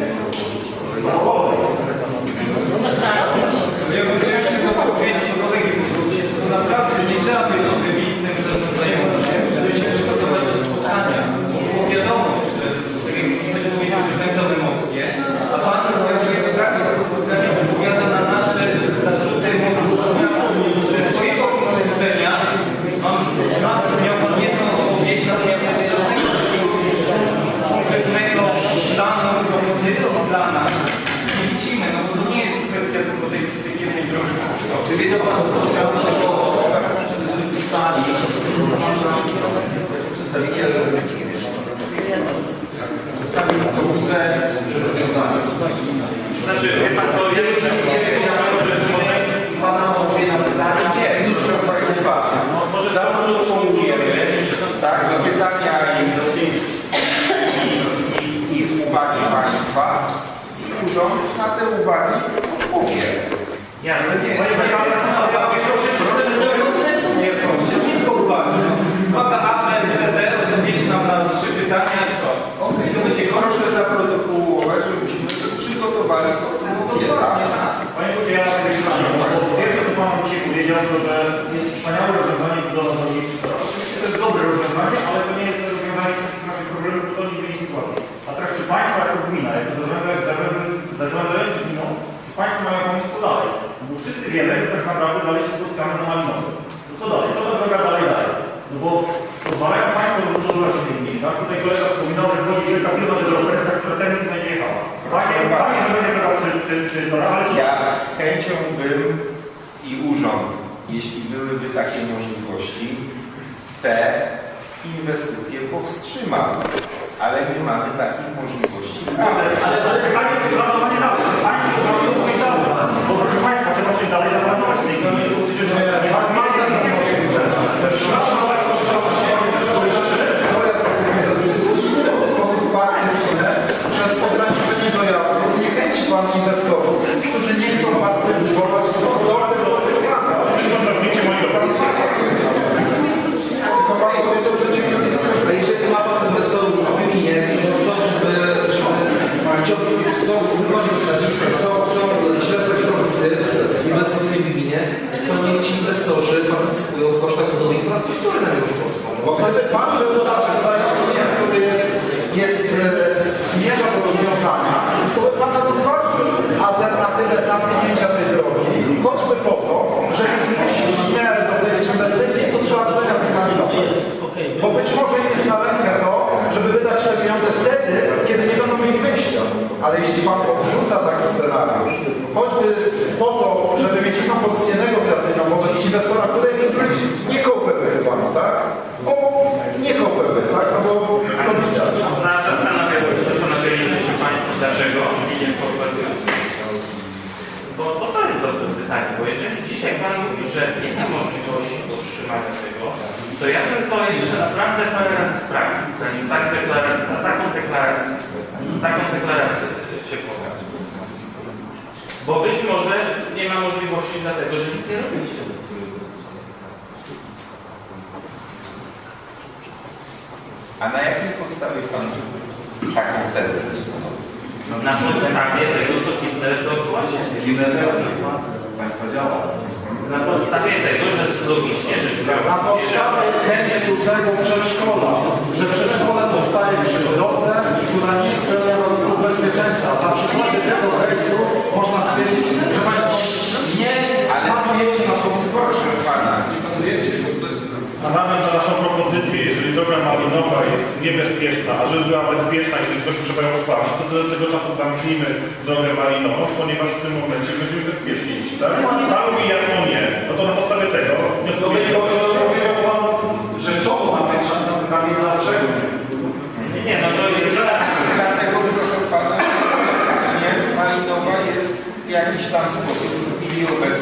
recibido. способ. Видео, как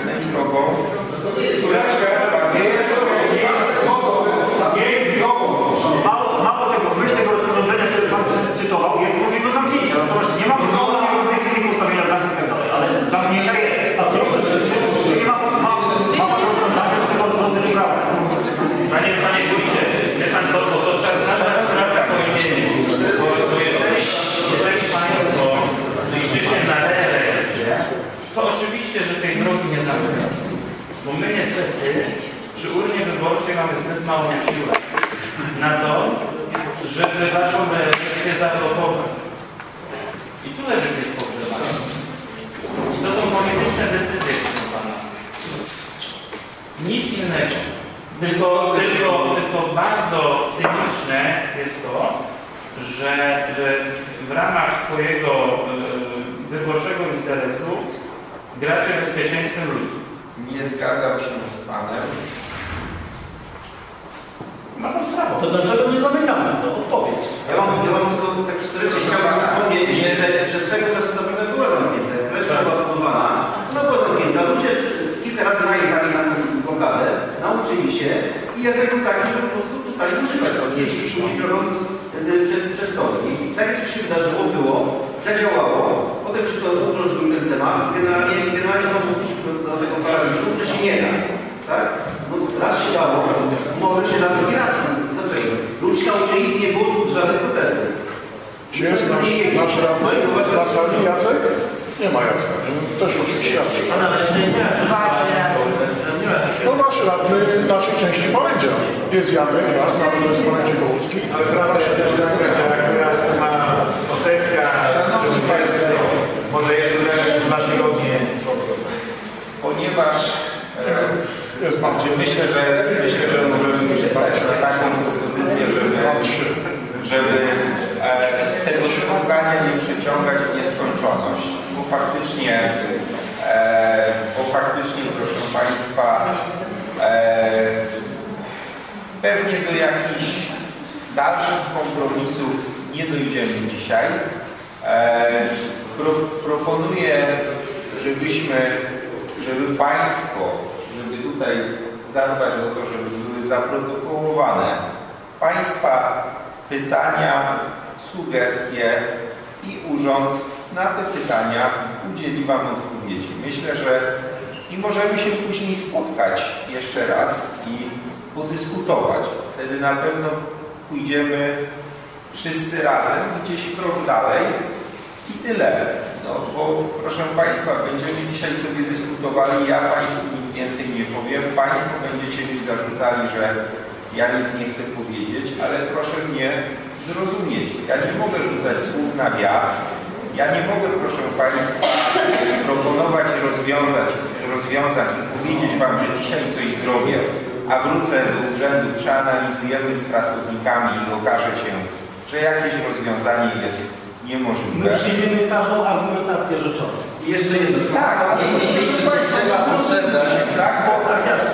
I jeszcze jedno, Tak, nie, proszę Państwa, potrzebne. tak, bo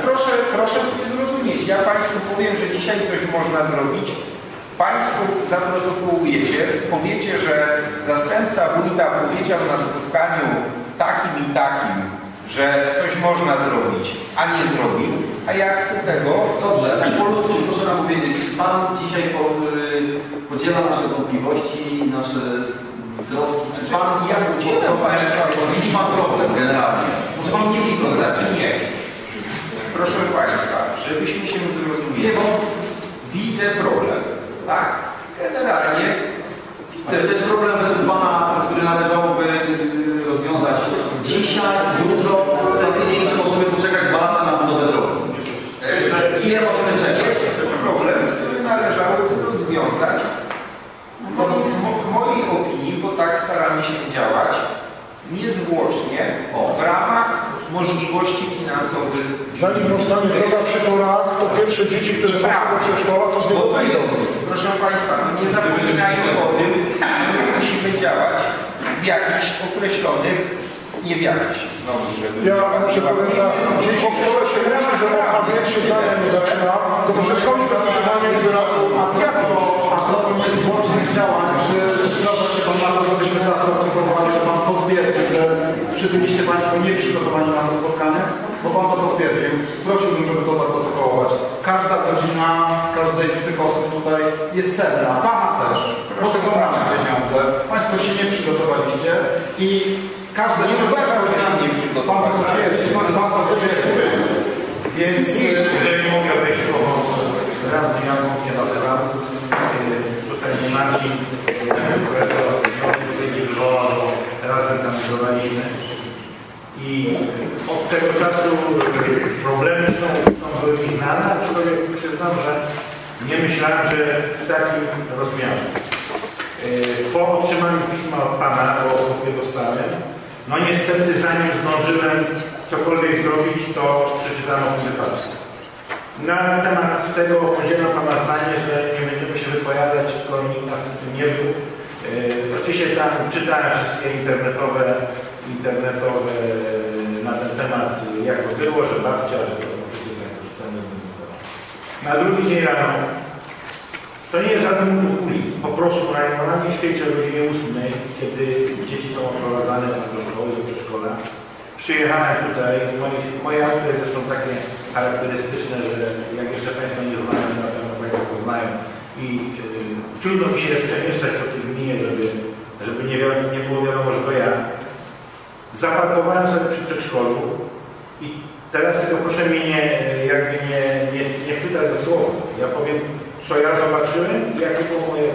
proszę, proszę mnie zrozumieć. Ja Państwu powiem, że dzisiaj coś można zrobić. Państwo zaprotokołujecie, powiecie, że zastępca wójta powiedział na spotkaniu takim i takim, że coś można zrobić, a nie zrobił, a ja chcę tego... Dobrze, tak po ludzku proszę nam powiedzieć, Pan dzisiaj y, podziela nasze wątpliwości, nasze. Czy Pan, ja podzielam Państwa, widzi Pan problem generalnie? Może Pan nie problem? Znaczy nie. Proszę Państwa, żebyśmy się zrozumieli. Nie, bo widzę problem. Tak, generalnie widzę. to jest problem według Pana, który należałoby y, rozwiązać dzisiaj, jutro, za tydzień, czy możemy poczekać dwa lata na budowę drogi? Ile możemy czekać? Jest problem, który należałoby rozwiązać w, w mojej opinii, bo tak staramy się działać, niezwłocznie w ramach możliwości finansowych. Zanim powstanie droga przy torach, to pierwsze dzieci, które poszły do przedszkola, to z niego wyjdą. proszę Państwa, nie zapominajmy o tym, że musimy działać w jakichś określonych, nie w jakichś, znowu, żeby... Ja muszę powiedzieć, że dzieci w szkole się uczy, że można większe zdania nie zaczyna, to może skończmy to czytanie wyrazu. A propos, a propos niezwłocznych działań, czy zgadza się Pan na to, żebyśmy zaprotokowali, że Pan potwierdził, że przybyliście Państwo nie przygotowani na to spotkanie? Bo Pan to potwierdził. Prosiłbym, żeby to zaprotokołować. Każda godzina każdej z tych osób tutaj jest cenna. Pana też. Bo to są nasze pieniądze. Państwo się nie przygotowaliście i każde Nie uważam, że się nie Pan to potwierdzi. Pan to potwierdzi. Więc... Jeżeli mogę wejść słowo, raz ja mówię na temat tutaj z nami, którego nie wywołał, razem tam zgromadzimy. I od tego czasu problemy są, są były mi znane, aczkolwiek przyznam, że nie myślałem, że w takim rozmiarze. Po otrzymaniu pisma od Pana, bo je dostałem, no niestety zanim zdążyłem cokolwiek zrobić, to przeczytano wypadki. Na temat tego podzielam Pana zdanie, że nie będziemy się wypowiadać, skoro nikt nas tym nie był. Yy, oczywiście tam czytałem wszystkie internetowe, internetowe yy, na ten temat, jak to było, że babcia, że to Na drugi dzień rano, to nie jest żaden populizm, po prostu na normalnie świecie o godzinie 8, kiedy dzieci są odprowadzane do szkoły, do przedszkola, przyjechałem tutaj, moje, moje auto jest zresztą takie charakterystyczne, że jak jeszcze Państwo nie znają, na pewno Państwo poznają i y, trudno mi się przemieszczać po tym dnie, żeby, żeby nie, wi- nie było wiadomo, że to ja. Zaparkowałem sobie przy przedszkolu i teraz tylko proszę mnie nie, jakby nie, nie, nie chwytać za słowo. Ja powiem, co ja zobaczyłem jakie było moje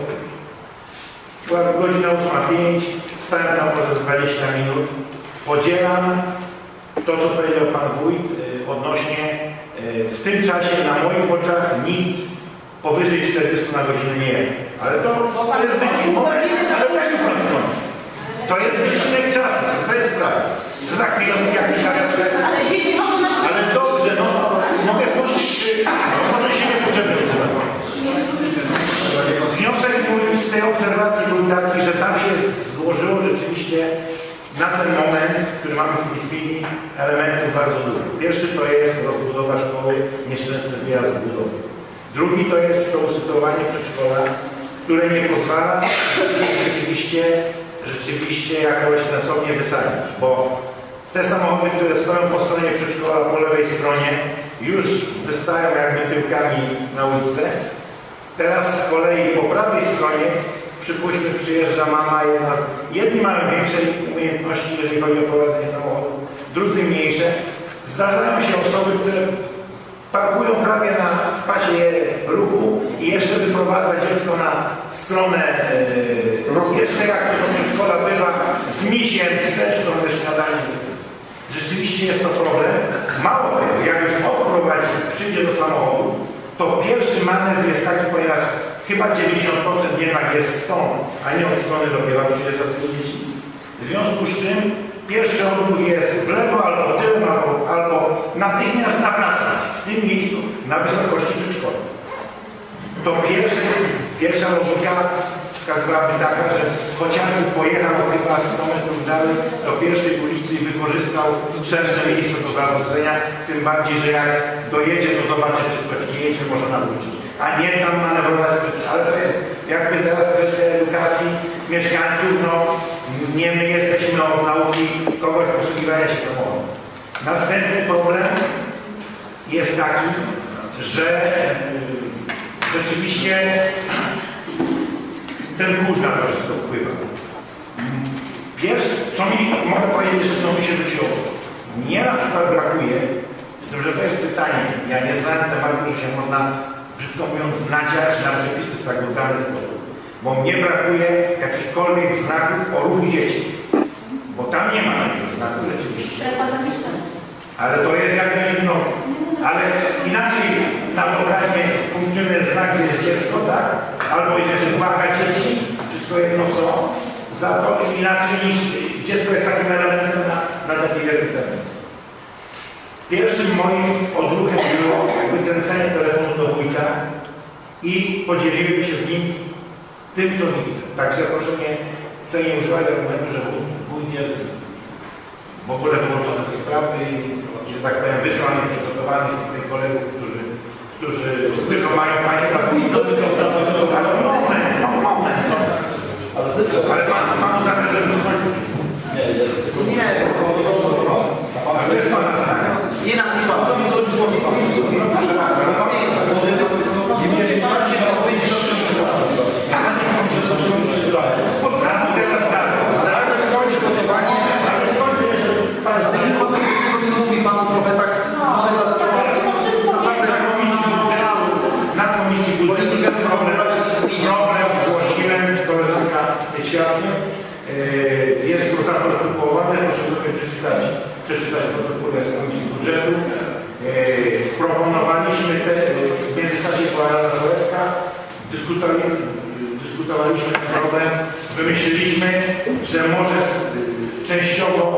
była godzina 8.05, stałem tam może 20 minut. Podzielam to, co powiedział Pan Wójt y, odnośnie y, w tym czasie na moich oczach nikt powyżej 40 na godzinę nie. Ale to, to jest wycinek, ale. To jest wycinek czasu, to jest sprawa. Za chwilę jakiś. Ale dzieci mogą na Ale dobrze, no, mogę skończyć, no może się nie potrzebne Wniosek mój z tej obserwacji był taki, że tam się złożyło rzeczywiście na ten moment, który mamy w tej chwili, elementów bardzo dużo. Pierwszy to jest rozbudowa szkoły, nieszczęsny wyjazd z budowy. Drugi to jest to usytuowanie przedszkola, które nie pozwala rzeczywiście, rzeczywiście jakoś sensownie wysadzić, bo te samochody, które stoją po stronie przedszkola, po lewej stronie, już wystają jakby tyłkami na ulicę. Teraz z kolei po prawej stronie, przypuśćmy, przyjeżdża mama jedna. Jedni mają większe umiejętności, jeżeli chodzi o prowadzenie samochodu, drudzy mniejsze. Zdarzają się osoby, które parkują prawie na w pasie ruchu i jeszcze wyprowadza dziecko na stronę yy, jeszcze jak to przedszkola bywa, z misiem wsteczną ze śniadaniem. Rzeczywiście jest to problem. Mało tego, jak już odprowadzi, przyjdzie do samochodu, to pierwszy manewr jest taki, ponieważ chyba 90% jednak jest stąd, a nie od strony dopiero przyjeżdża z tych dzieci. W związku z czym pierwszy odruch jest w lewo albo tyłem, albo, albo natychmiast nawracać w tym miejscu na wysokości przedszkola. To pierwszy, pierwsza logika wskazywałaby taka, że chociażby pojechał chyba 100 metrów dalej do pierwszej ulicy i wykorzystał szersze miejsce do zawrócenia, tym bardziej, że jak dojedzie, to zobaczy, czy to jedzie, może nawrócić. A nie tam manewrować, ale to jest jakby teraz kwestia edukacji mieszkańców, no nie my jesteśmy od nauki kogoś posługiwania się samochodem. Następny problem jest taki, że y, rzeczywiście ten kurz na to wpływa. Pierwsze, co mi mogę powiedzieć, że mi się rzuciło. Mnie na przykład brakuje, z tym, że to jest pytanie, ja nie znam tematu, że się można, brzydko mówiąc, nadziać na przepisy w tak brutalny sposób. Bo mnie brakuje jakichkolwiek znaków o ruchu dzieci. Bo tam nie ma takiego znaku rzeczywiście. Zamieszkania. Ale to jest jakby no, ale inaczej na obrazie funkcjonuje znak, gdzie jest dziecko, tak? Albo jest uwaga dzieci, wszystko jedno co, za to inaczej niż dziecko jest takim elementem na, na taki wielki temat. Pierwszym moim odruchem było wykręcenie telefonu do wujka i podzieliłem się z nim tym, co widzę. Także proszę mnie tutaj nie używać argumentu, że wójt jest w ogóle wyłączone ze sprawy i, że tak powiem, wysłany przygotowanych tych kolegów, którzy, którzy, którzy mają Państwa Ale moment, moment. Ale pan, pan dyskutami, dyskutowaliśmy ten problem, wymyśliliśmy, że może e, częściowo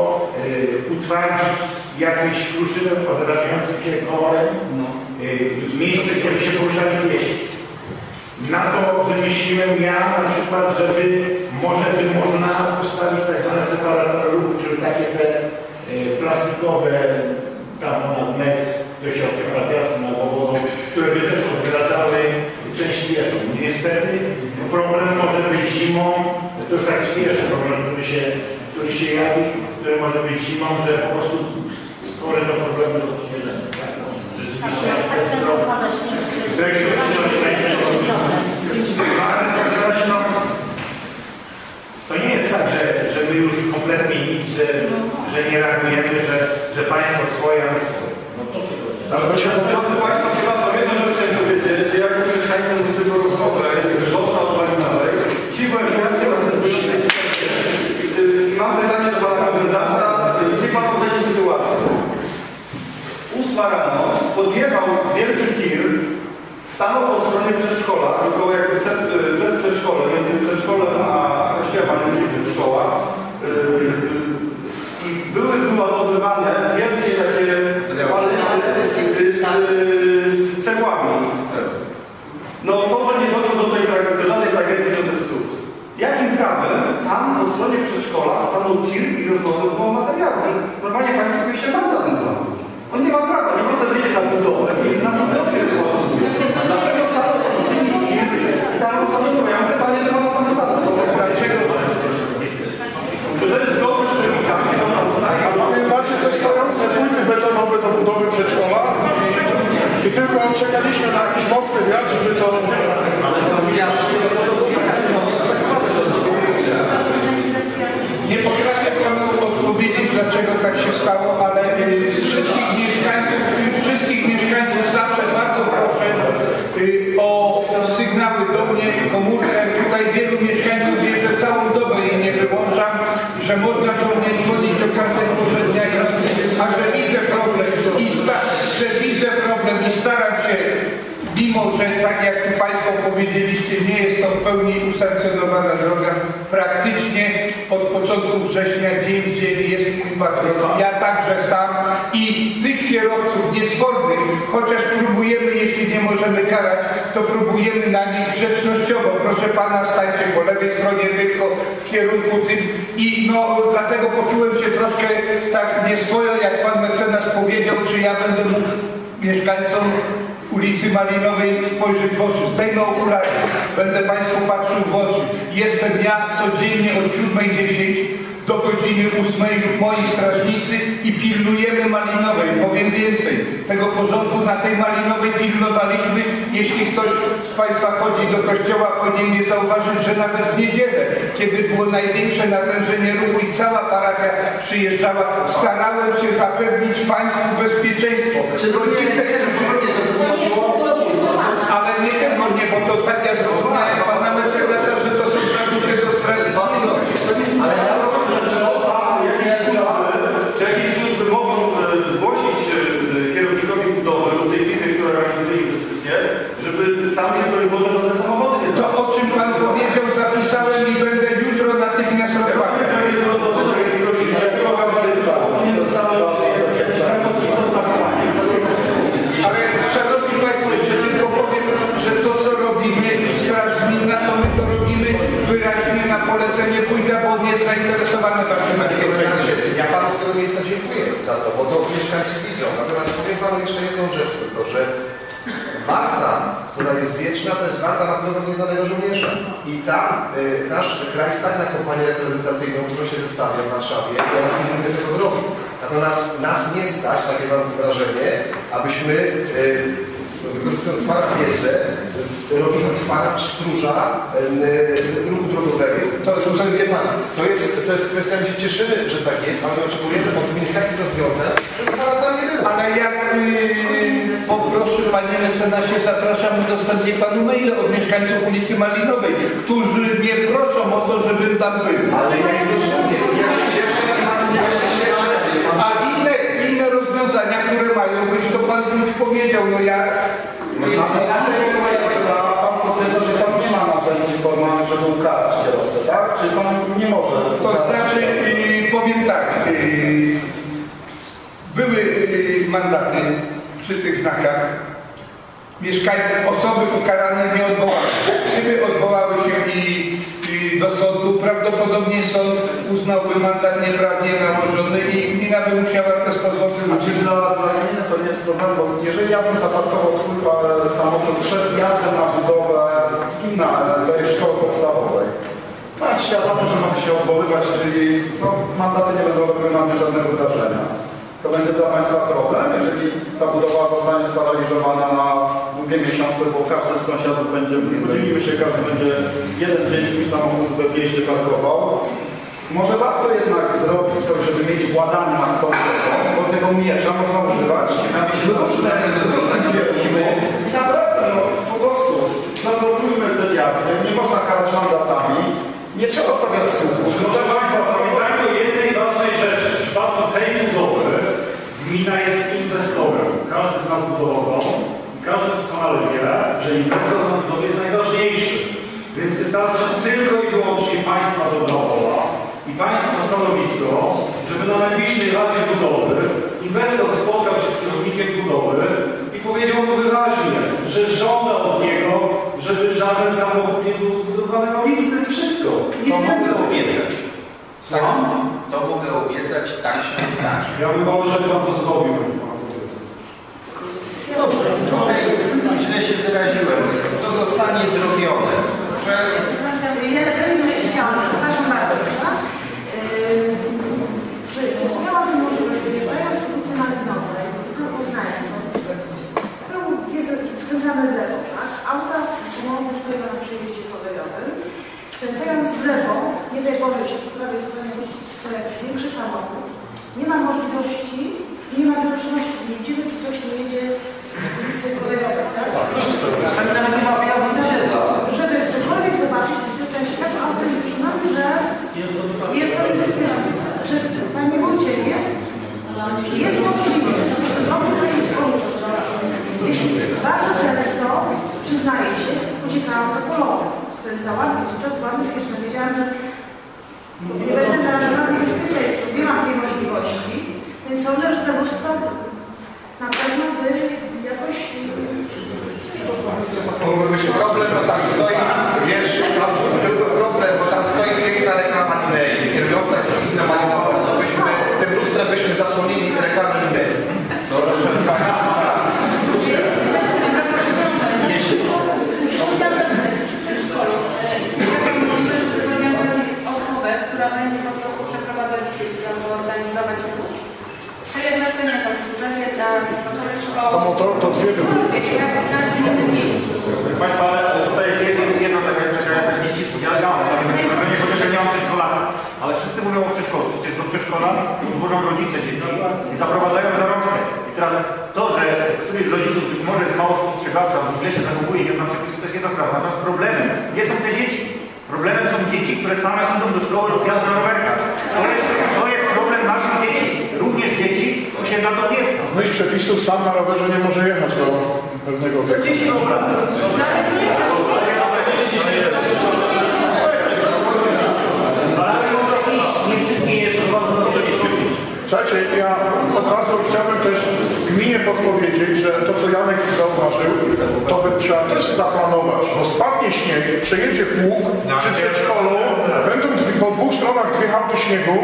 e, utwardzić jakieś kruszywe odrażające się kolorem e, miejsce, gdzie by się poruszali pieści. Na to wymyśliłem ja na przykład, żeby może by można postawić tak zwane separatory ruchu, czyli takie te plastikowe, tam ponad metr, to się opiera na głową, które by też odgradzały Niestety problem może być zimą, to jest tak jest problem, który się, który się jawi, który może być zimą, że po prostu stworzy to problemy do odświeżenia. Tak? To nie jest tak, że, że my już kompletnie nic, że, że nie reagujemy, że, że państwo swoje, swoje. To Lord. zu null. i tam y, nasz kraj stawia kampanię reprezentacyjną, którą się wystawia w Warszawie i ja nie będę tego robił. Natomiast nas nie stać, takie mam wrażenie, abyśmy y, wykorzystując fakt wiedzę, robimy fakt stróża y, y, ruchu drogowego. To, to, wie pan, to jest, to jest kwestia, się cieszymy, że tak jest, ale oczekujemy od gmin takich rozwiązań, żeby pana nie było. Ale jak y, poproszę Panie Mecenasie, zapraszam, udostępnię Panu maile od mieszkańców ulicy Malinowej, którzy mnie proszą o to, żebym tam był. Ale ja nie rozumiem. Ja się cieszę, ja się cieszę. A inne, inne rozwiązania, które mają być, to Pan już powiedział. No ja... No, no, no, Formalnie, żeby ukarać kierowcę, tak? Czy pan nie może? To znaczy, y, powiem tak, y, były y, mandaty przy tych znakach. Mieszkańcy, osoby ukarane nie odwołały. Gdyby odwołały się i, i do sądu, prawdopodobnie sąd uznałby mandat nieprawnie nałożony i gmina by musiała te 100 zł A czy dla, dla gminy to nie jest problem, bo jeżeli ja bym zaparkował swój e, samochód przed wjazdem na budowę gmina e, tej szkoły podstawowej, tak świadomo, że mogę się odwoływać, czyli no, mandaty nie będą mnie żadnego wydarzenia. To będzie dla Państwa problem, jeżeli ta budowa zostanie sparaliżowana na długie miesiące, bo każdy z sąsiadów będzie, podzielimy się, każdy będzie jeden dzień swój samochód we wjeździe parkował. Może warto jednak zrobić coś, żeby mieć władanie nad tą bo tego miecza można używać na różne, różne wielkimy. I naprawdę, no po prostu, zablokujmy te jazdy, nie można karać mandatami, nie trzeba stawiać słupów. Proszę Państwa, pamiętajmy o jednej ważnej rzeczy. W przypadku tej budowy jest inwestorem. Każdy z nas budował i każdy doskonale wie, że inwestor na budowie jest najważniejszy. Więc wystarczy tylko i wyłącznie Państwa dobra wola i Państwa stanowisko, żeby na najbliższej Radzie Budowy inwestor spotkał się z kierownikiem budowy i powiedział mu wyraźnie, że żąda od niego, żeby żaden samochód nie był zbudowany na ulicy. To jest wszystko. To mogę obiecać. Co? To mogę obiecać, tak się stanie. Ja bym wolał, żeby Pan to zrobił. Dobrze, tutaj źle się wyraziłem. To zostanie zrobione. Że Ja bym chciałam, przepraszam bardzo, Czy istniałaby możliwość, Malinowej, ulicą Poznańską, był, jest, w lewo, tak? Auta samochody stoją na przejeździe kolejowym, skręcając w lewo, nie daj Boże, że po prawej stronie stoi jakiś większy samochód, nie ma możliwości, nie ma widoczności, nie widzimy, czy coś nie jedzie z ulicy kolejowej, tak? Czasami nawet nie ma wyjazdu do siedla. Żeby cokolwiek zobaczyć, zwyczajnie się tak wysunąć, że jest to niebezpieczne. Że Panie Wójcie, jest, jest możliwość, żeby ten drogę dość pomóc. Jeśli bardzo często, przyznaję się, uciekałam do polowy. Kręcała, wówczas byłam bezpieczna. Wiedziałam, że nie będę narażona na niebezpieczeństwo. Nie mam tej możliwości, więc sądzę, że to lustro na pewno by jakoś problem, stoi, wiesz, tam byłby problem, bo tam stoi piękna reklama Linei, kierująca przez inne malinowe, to byśmy, tym lustrem byśmy zasłonili reklamę Linei. No proszę Państwa. osobę, która będzie po prostu przeprowadzać wszystko, albo organizować ruch. To jest znaczenie to służenie dla inspektory szkoły. To motor to dwie były. Wiecie, jak w każdym innym miejscu. Proszę Państwa, ale zostaje się jedna, jedna taka rzecz, jaka jest nieścisłość. Takie wrażenie, chociaż ja nie mam przedszkola, ale wszyscy mówią o przedszkolu. Przecież do przedszkola włożą rodzice dzieci i zaprowadzają za rączkę. I teraz to, że któryś z rodziców być może jest mało spostrzegawczy, albo źle się zachowuje, nie zna przepisów, to jest jedna sprawa. Natomiast problemem nie są te dzieci. Problemem są dzieci, które same idą do szkoły lub jadą na rowerkach. To jest, jest problem naszych dzieci. Również dzieci osiedla do miejsca. Myśl przepisów sam na rowerze nie może jechać do pewnego wieku. Słuchajcie, ja od razu chciałbym też gminie podpowiedzieć, że to co Janek zauważył, to by trzeba też zaplanować, bo spadnie śnieg, przejedzie pług przy przedszkolu, będą po dwóch stronach dwie chałupy śniegu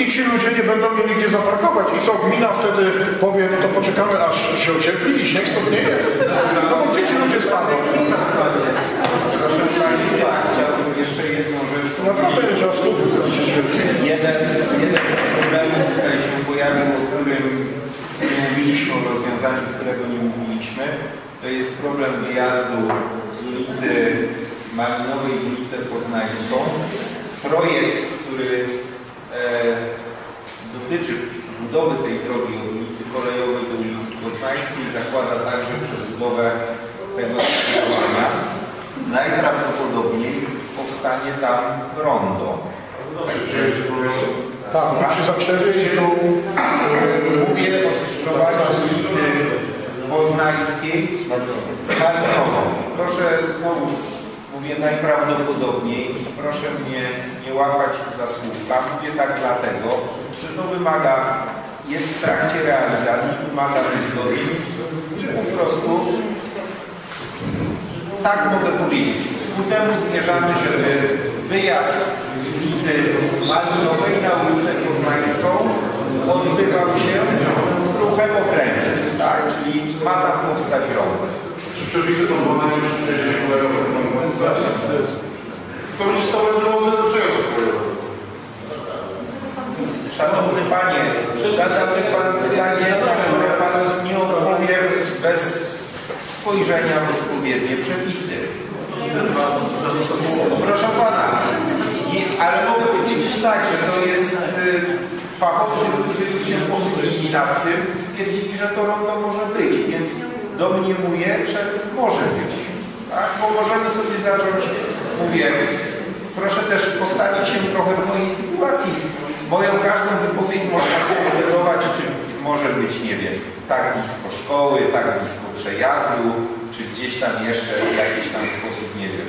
i ci ludzie nie będą mieli gdzie zaparkować. I co gmina wtedy powie, no to poczekamy aż się ociepli i śnieg stopnieje. No bo gdzie ci ludzie staną? Proszę Państwa, chciałbym jeszcze jedną rzecz Naprawdę nie trzeba stóp Jeden, jeden z problemów, który się pojawił, o którym nie mówiliśmy, o rozwiązaniu, którego nie mówiliśmy, to jest problem wyjazdu z ulicy Malinowej ulicę Poznańską. Projekt, który dotyczy budowy tej drogi od ulicy Kolejowej do ulicy Poznańskiej zakłada także przebudowę tego skrzyżowania. Najprawdopodobniej powstanie tam rondo. Także Tak, przy Zakrzewie tu Mówię o skrzyżowaniu z ulicy Smartfon. Proszę znowuż mówię najprawdopodobniej i proszę mnie nie łapać za słówka. Mówię tak dlatego, że to wymaga, jest w trakcie realizacji, wymaga uzgodnień i po prostu tak mogę powiedzieć. Ku temu zmierzamy, żeby wyjazd z ulicy Malinowej na ulicę Poznańską odbywał się ruchem okrężnym, tak? Czyli ma tam powstać rąk. Czy przepisy pozwalają już wcześniej Korzystały drogą do przejazdu Szanowny Panie, zadamy Pan pytanie, na które Panu nie odpowiem bez spojrzenia w odpowiednie przepisy. Proszę Pana, i, ale mogę powiedzieć tak, że to jest y, fachowcy, którzy już się pochylili nad tym, stwierdzili, że to rondo może być, więc domniemuję, że może być. Tak? Bo możemy sobie zacząć, mówię, proszę też postawić się trochę w mojej sytuacji. Moją każdą wypowiedź można spowodować, czy może być, nie wiem, tak blisko szkoły, tak blisko przejazdu, czy gdzieś tam jeszcze w jakiś tam sposób, nie wiem,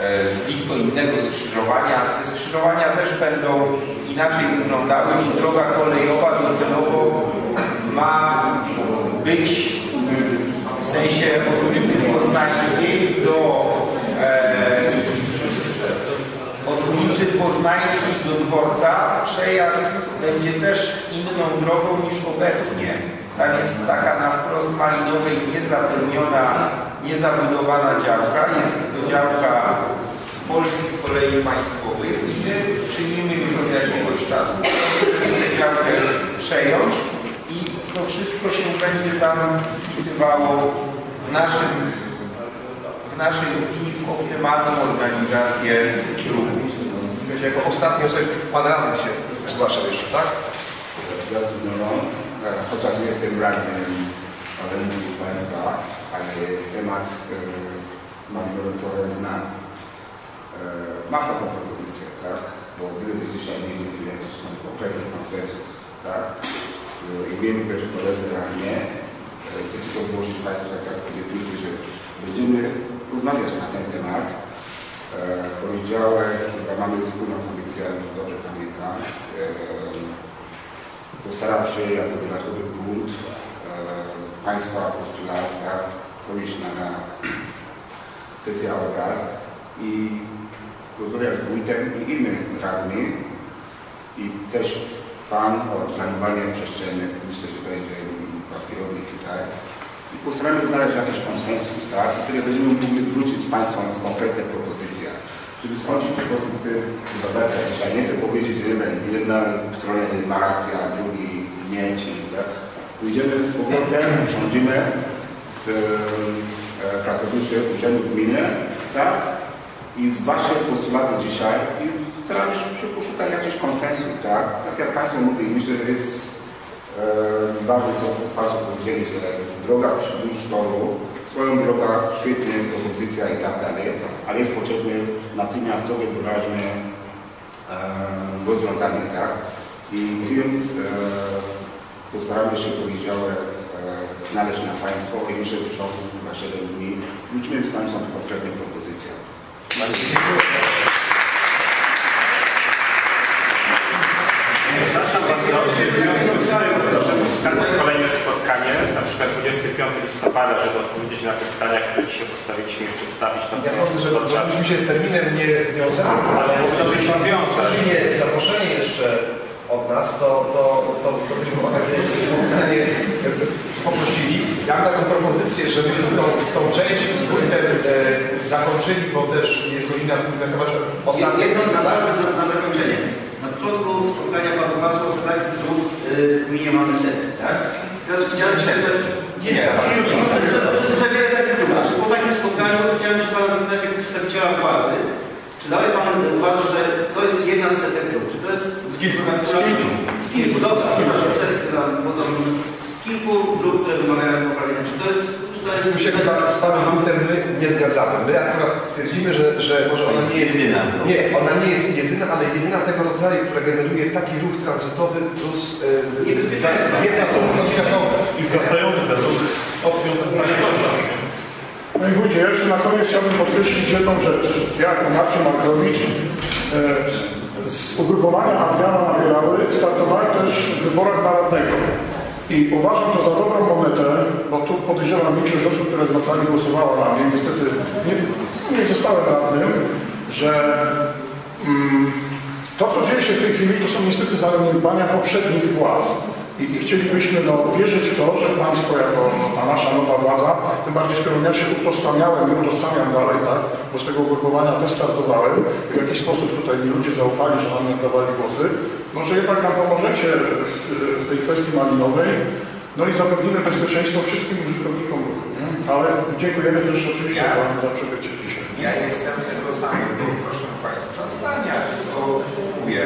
e, blisko innego skrzyżowania. Te skrzyżowania też będą inaczej wyglądały droga kolejowa docelowo ma być w sensie od ulicy Poznańskiej do e, od ulicy do dworca przejazd będzie też inną drogą niż obecnie. Tam jest taka na wprost malinowej niezapewniona, niezabudowana działka. Jest to działka polskich kolei państwowych i my czynimy już od jakiegoś czasu, żeby tę działkę przejąć to wszystko się będzie tam wpisywało w naszym w naszej opinii w optymalną organizację ruchu. Jako ostatni wniosek pan radny się zgłaszał jeszcze, tak? Ja znowu, chociaż nie jestem radnym Urzędu Państwa, ale temat e, mam trochę znany. E, mam taką propozycję, tak? Bo gdyby dzisiaj nie mieli jakiś konkretny konsensus, tak? Wiemy, że koledzy radnie, chcę tylko włożyć Państwa tak obietnicy, że będziemy rozmawiać na ten temat. E, poniedziałek, chyba mamy wspólną komisję, dobrze pamiętam. E, postaram się jako dodatkowy punkt e, Państwa postulat, tak, pójść na, sesję obrad i rozmawiać z wójtem i innym radnym i też Pan od planowania przestrzennego, myślę, że będzie papierowy tutaj, i postaramy znaleźć jakiś konsensus, tak, który będziemy mogli wrócić z Państwem z konkretne propozycje. Żeby skończyć po prostu zabawę, dzisiaj nie chcę powiedzieć, że jedna strona ma rację, a drugi nie, czy tak. Pójdziemy z powrotem, rządzimy z e, pracownicy Urzędu Gminy, tak, i z Waszych postulatów dzisiaj staramy się poszukać jakiś konsensus, tak. Tak jak Państwo mówili, myślę, że jest e, bardzo co Państwo powiedzieli, że droga wzdłuż toru, swoją drogą, świetnie, propozycja i tak dalej, ale jest potrzebne natychmiastowe, wyraźne e, rozwiązanie, tak? I tym e, postaramy się poniedziałek e, znaleźć na Państwo i myślę, że w ciągu chyba 7 dni wrócimy z Państwem z konkretną propozycją. Bardzo dziękuję. Przepraszam bardzo, w związku z tym proszę ustalić kolejne spotkanie, na przykład 25 listopada, żeby odpowiedzieć na te pytania, które dzisiaj postawiliśmy i przedstawić to Ja sądzę, że żebyśmy się terminem nie wiązali, ale to by się wiązać. przyjmie zaproszenie jeszcze od nas, to, to, to, to byśmy o takie spotkanie poprosili. Ja mam taką propozycję, żebyśmy tą, tą część z e, zakończyli, bo też jest godzina późna, chyba że ostatnie. Jedno na, na, na zakończenie. Początku spotkania padło hasło, że tak tu y, gminie mamy setę, tak? Teraz chciałem się zapytać... Nie, nie, Po takim spotkaniu chciałem się Pana zapytać jako przedstawiciela władzy, czy dalej Pan uważa, że to jest jedna z setek grup? Czy to jest... Z kilku. Z kilku, dobra, przepraszam, setek, bo to z kilku grup, które wymagają poprawienia. Czy to jest tu się chyba z panem Wójtem my nie zgadzamy. My akurat twierdzimy, że, że może ona nie jest jedyna. Nie, ona nie jest jedyna, ale jedyna tego rodzaju, która generuje taki ruch tranzytowy plus e, dwie oświatowe. I wzrastający ten ruch opcją Panie Wójcie, ja jeszcze na koniec chciałbym podkreślić jedną rzecz. Ja jako Marcin Markowicz e, z ugrupowania Adriana Nabierały startowałem też w wyborach narodnego. I uważam to za dobrą monetę, bo tu podejrzewam większość osób, które z nas głosowała na mnie, niestety nie, nie zostałem radnym, że mm, to, co dzieje się w tej chwili, to są niestety zaniedbania poprzednich władz. I, I, chcielibyśmy no, wierzyć w to, że państwo jako ta nasza nowa władza, tym bardziej skoro ja się utożsamiałem i utożsamiam dalej, tak, bo z tego ugrupowania też startowałem i w jakiś sposób tutaj mi ludzie zaufali, że nam dawali głosy, no że jednak nam pomożecie w, w tej kwestii malinowej, no i zapewnimy bezpieczeństwo wszystkim użytkownikom ruchu. Ale dziękujemy też oczywiście ja, Panu za przybycie dzisiaj. Ja jestem tego samego, proszę Państwa, zdania, tylko mówię.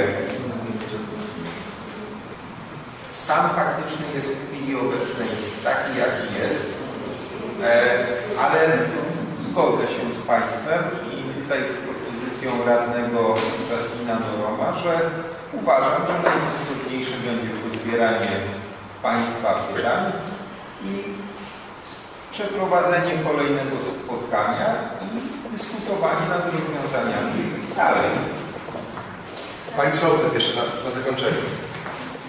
Stan faktyczny jest w chwili obecnej taki, jaki jest, e, ale zgodzę się z Państwem i tutaj z propozycją radnego Justina Noroma, że uważam, że najsensowniejsze będzie pozbieranie Państwa pytań i przeprowadzenie kolejnego spotkania i dyskutowanie nad rozwiązaniami dalej. Pani Sołtyt jeszcze na, na zakończenie.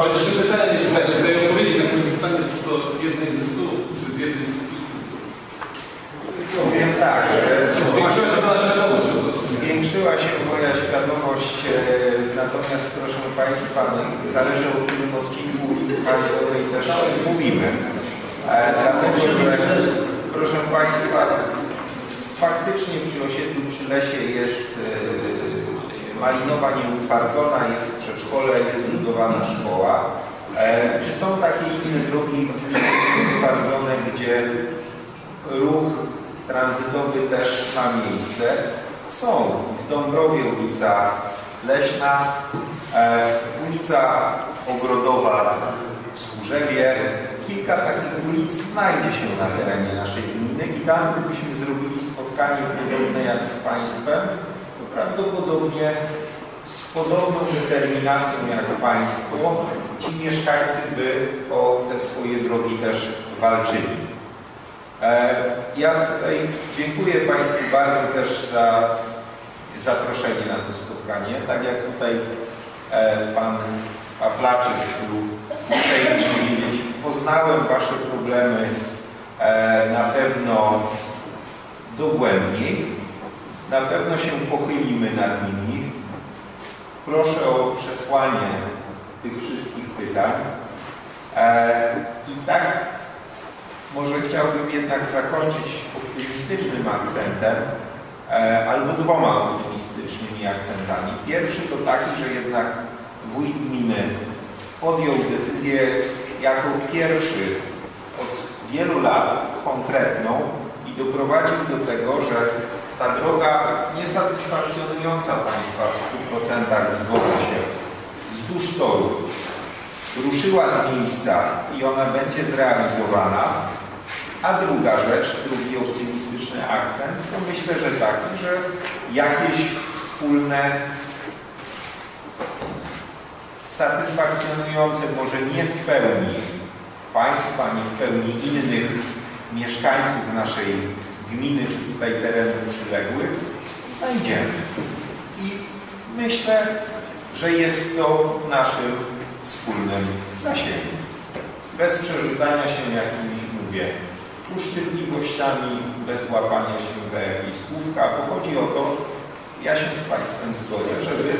w końcu Trzy pytania, właśnie, tej odpowiedzi na moje pytanie co do jednej ze stu, czy z jednej z Powiem tak, że Zwiększyła się nasza zwiększyła się moja świadomość, e, natomiast proszę Państwa, no, zależy o którym odcinku i Państwowej też mówimy. E, dlatego, że proszę Państwa, faktycznie przy osiedlu przy lesie jest e, malinowa nieutwardzona, jest przedszkole, jest budowana szkoła. E, czy są takie inne drogi utwardzone, gdzie ruch tranzytowy też ma miejsce? Są. W Dąbrowie ulica Leśna, e, ulica Ogrodowa w Służewie. Kilka takich ulic znajdzie się na terenie naszej gminy i tam gdybyśmy zrobili spotkanie podobne jak z Państwem, to prawdopodobnie z podobną determinacją jak Państwo ci mieszkańcy by o te swoje drogi też walczyli. E, Ja tutaj dziękuję Państwu bardzo też za zaproszenie na to spotkanie. Tak jak tutaj e, Pan Pawlaczyk był tutaj powiedzieć, poznałem Wasze problemy e, na pewno dogłębniej. Na pewno się pochylimy nad nimi. Proszę o przesłanie tych wszystkich pytań. E, I tak może chciałbym jednak zakończyć optymistycznym akcentem, albo dwoma optymistycznymi akcentami. Pierwszy to taki, że jednak wójt gminy podjął decyzję jako pierwszy od wielu lat konkretną i doprowadził do tego, że ta droga niesatysfakcjonująca Państwa w 100% zgoda się wzdłuż toru ruszyła z miejsca i ona będzie zrealizowana. A druga rzecz, drugi optymistyczny akcent, to myślę, że taki, że jakieś wspólne, satysfakcjonujące, może nie w pełni państwa, nie w pełni innych mieszkańców naszej gminy, czy tutaj terenów przyległych, znajdziemy. I myślę, że jest to naszym wspólnym zasięgu. Bez przerzucania się jakimiś, mówię, uszczypliwościami, bez łapania się za jakieś słówka, bo chodzi o to, ja się z Państwem zgodzę, żeby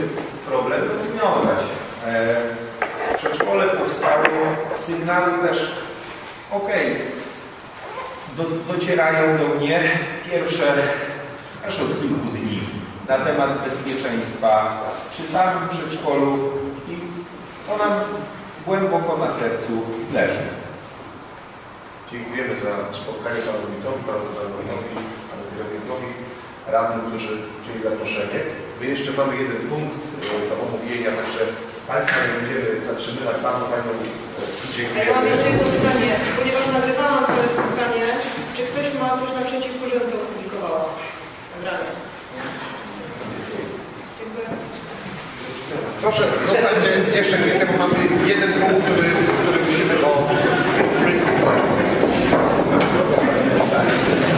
problem rozwiązać. E, przedszkole powstało, sygnały też, okej, do, docierają do mnie pierwsze aż od kilku dni na temat bezpieczeństwa przy samym przedszkolu i to nam głęboko na sercu leży. Dziękujemy za spotkanie panu wójtowi, panu komendantowi, panu kierownikowi, radnym, którzy przyjęli zaproszenie. My jeszcze mamy jeden punkt e, do omówienia, także Państwa nie będziemy zatrzymywać. Panu, Panią e, Ja dziękujemy. mam jeszcze jedno pytanie, ponieważ nagrywałam to spotkanie, czy ktoś ma coś naprzeciwko, żebym to opublikowała? Nagranie. Dziękuję. Proszę, zostańcie jeszcze chwilkę, bo mamy jeden punkt, który, który musimy o... Thank you.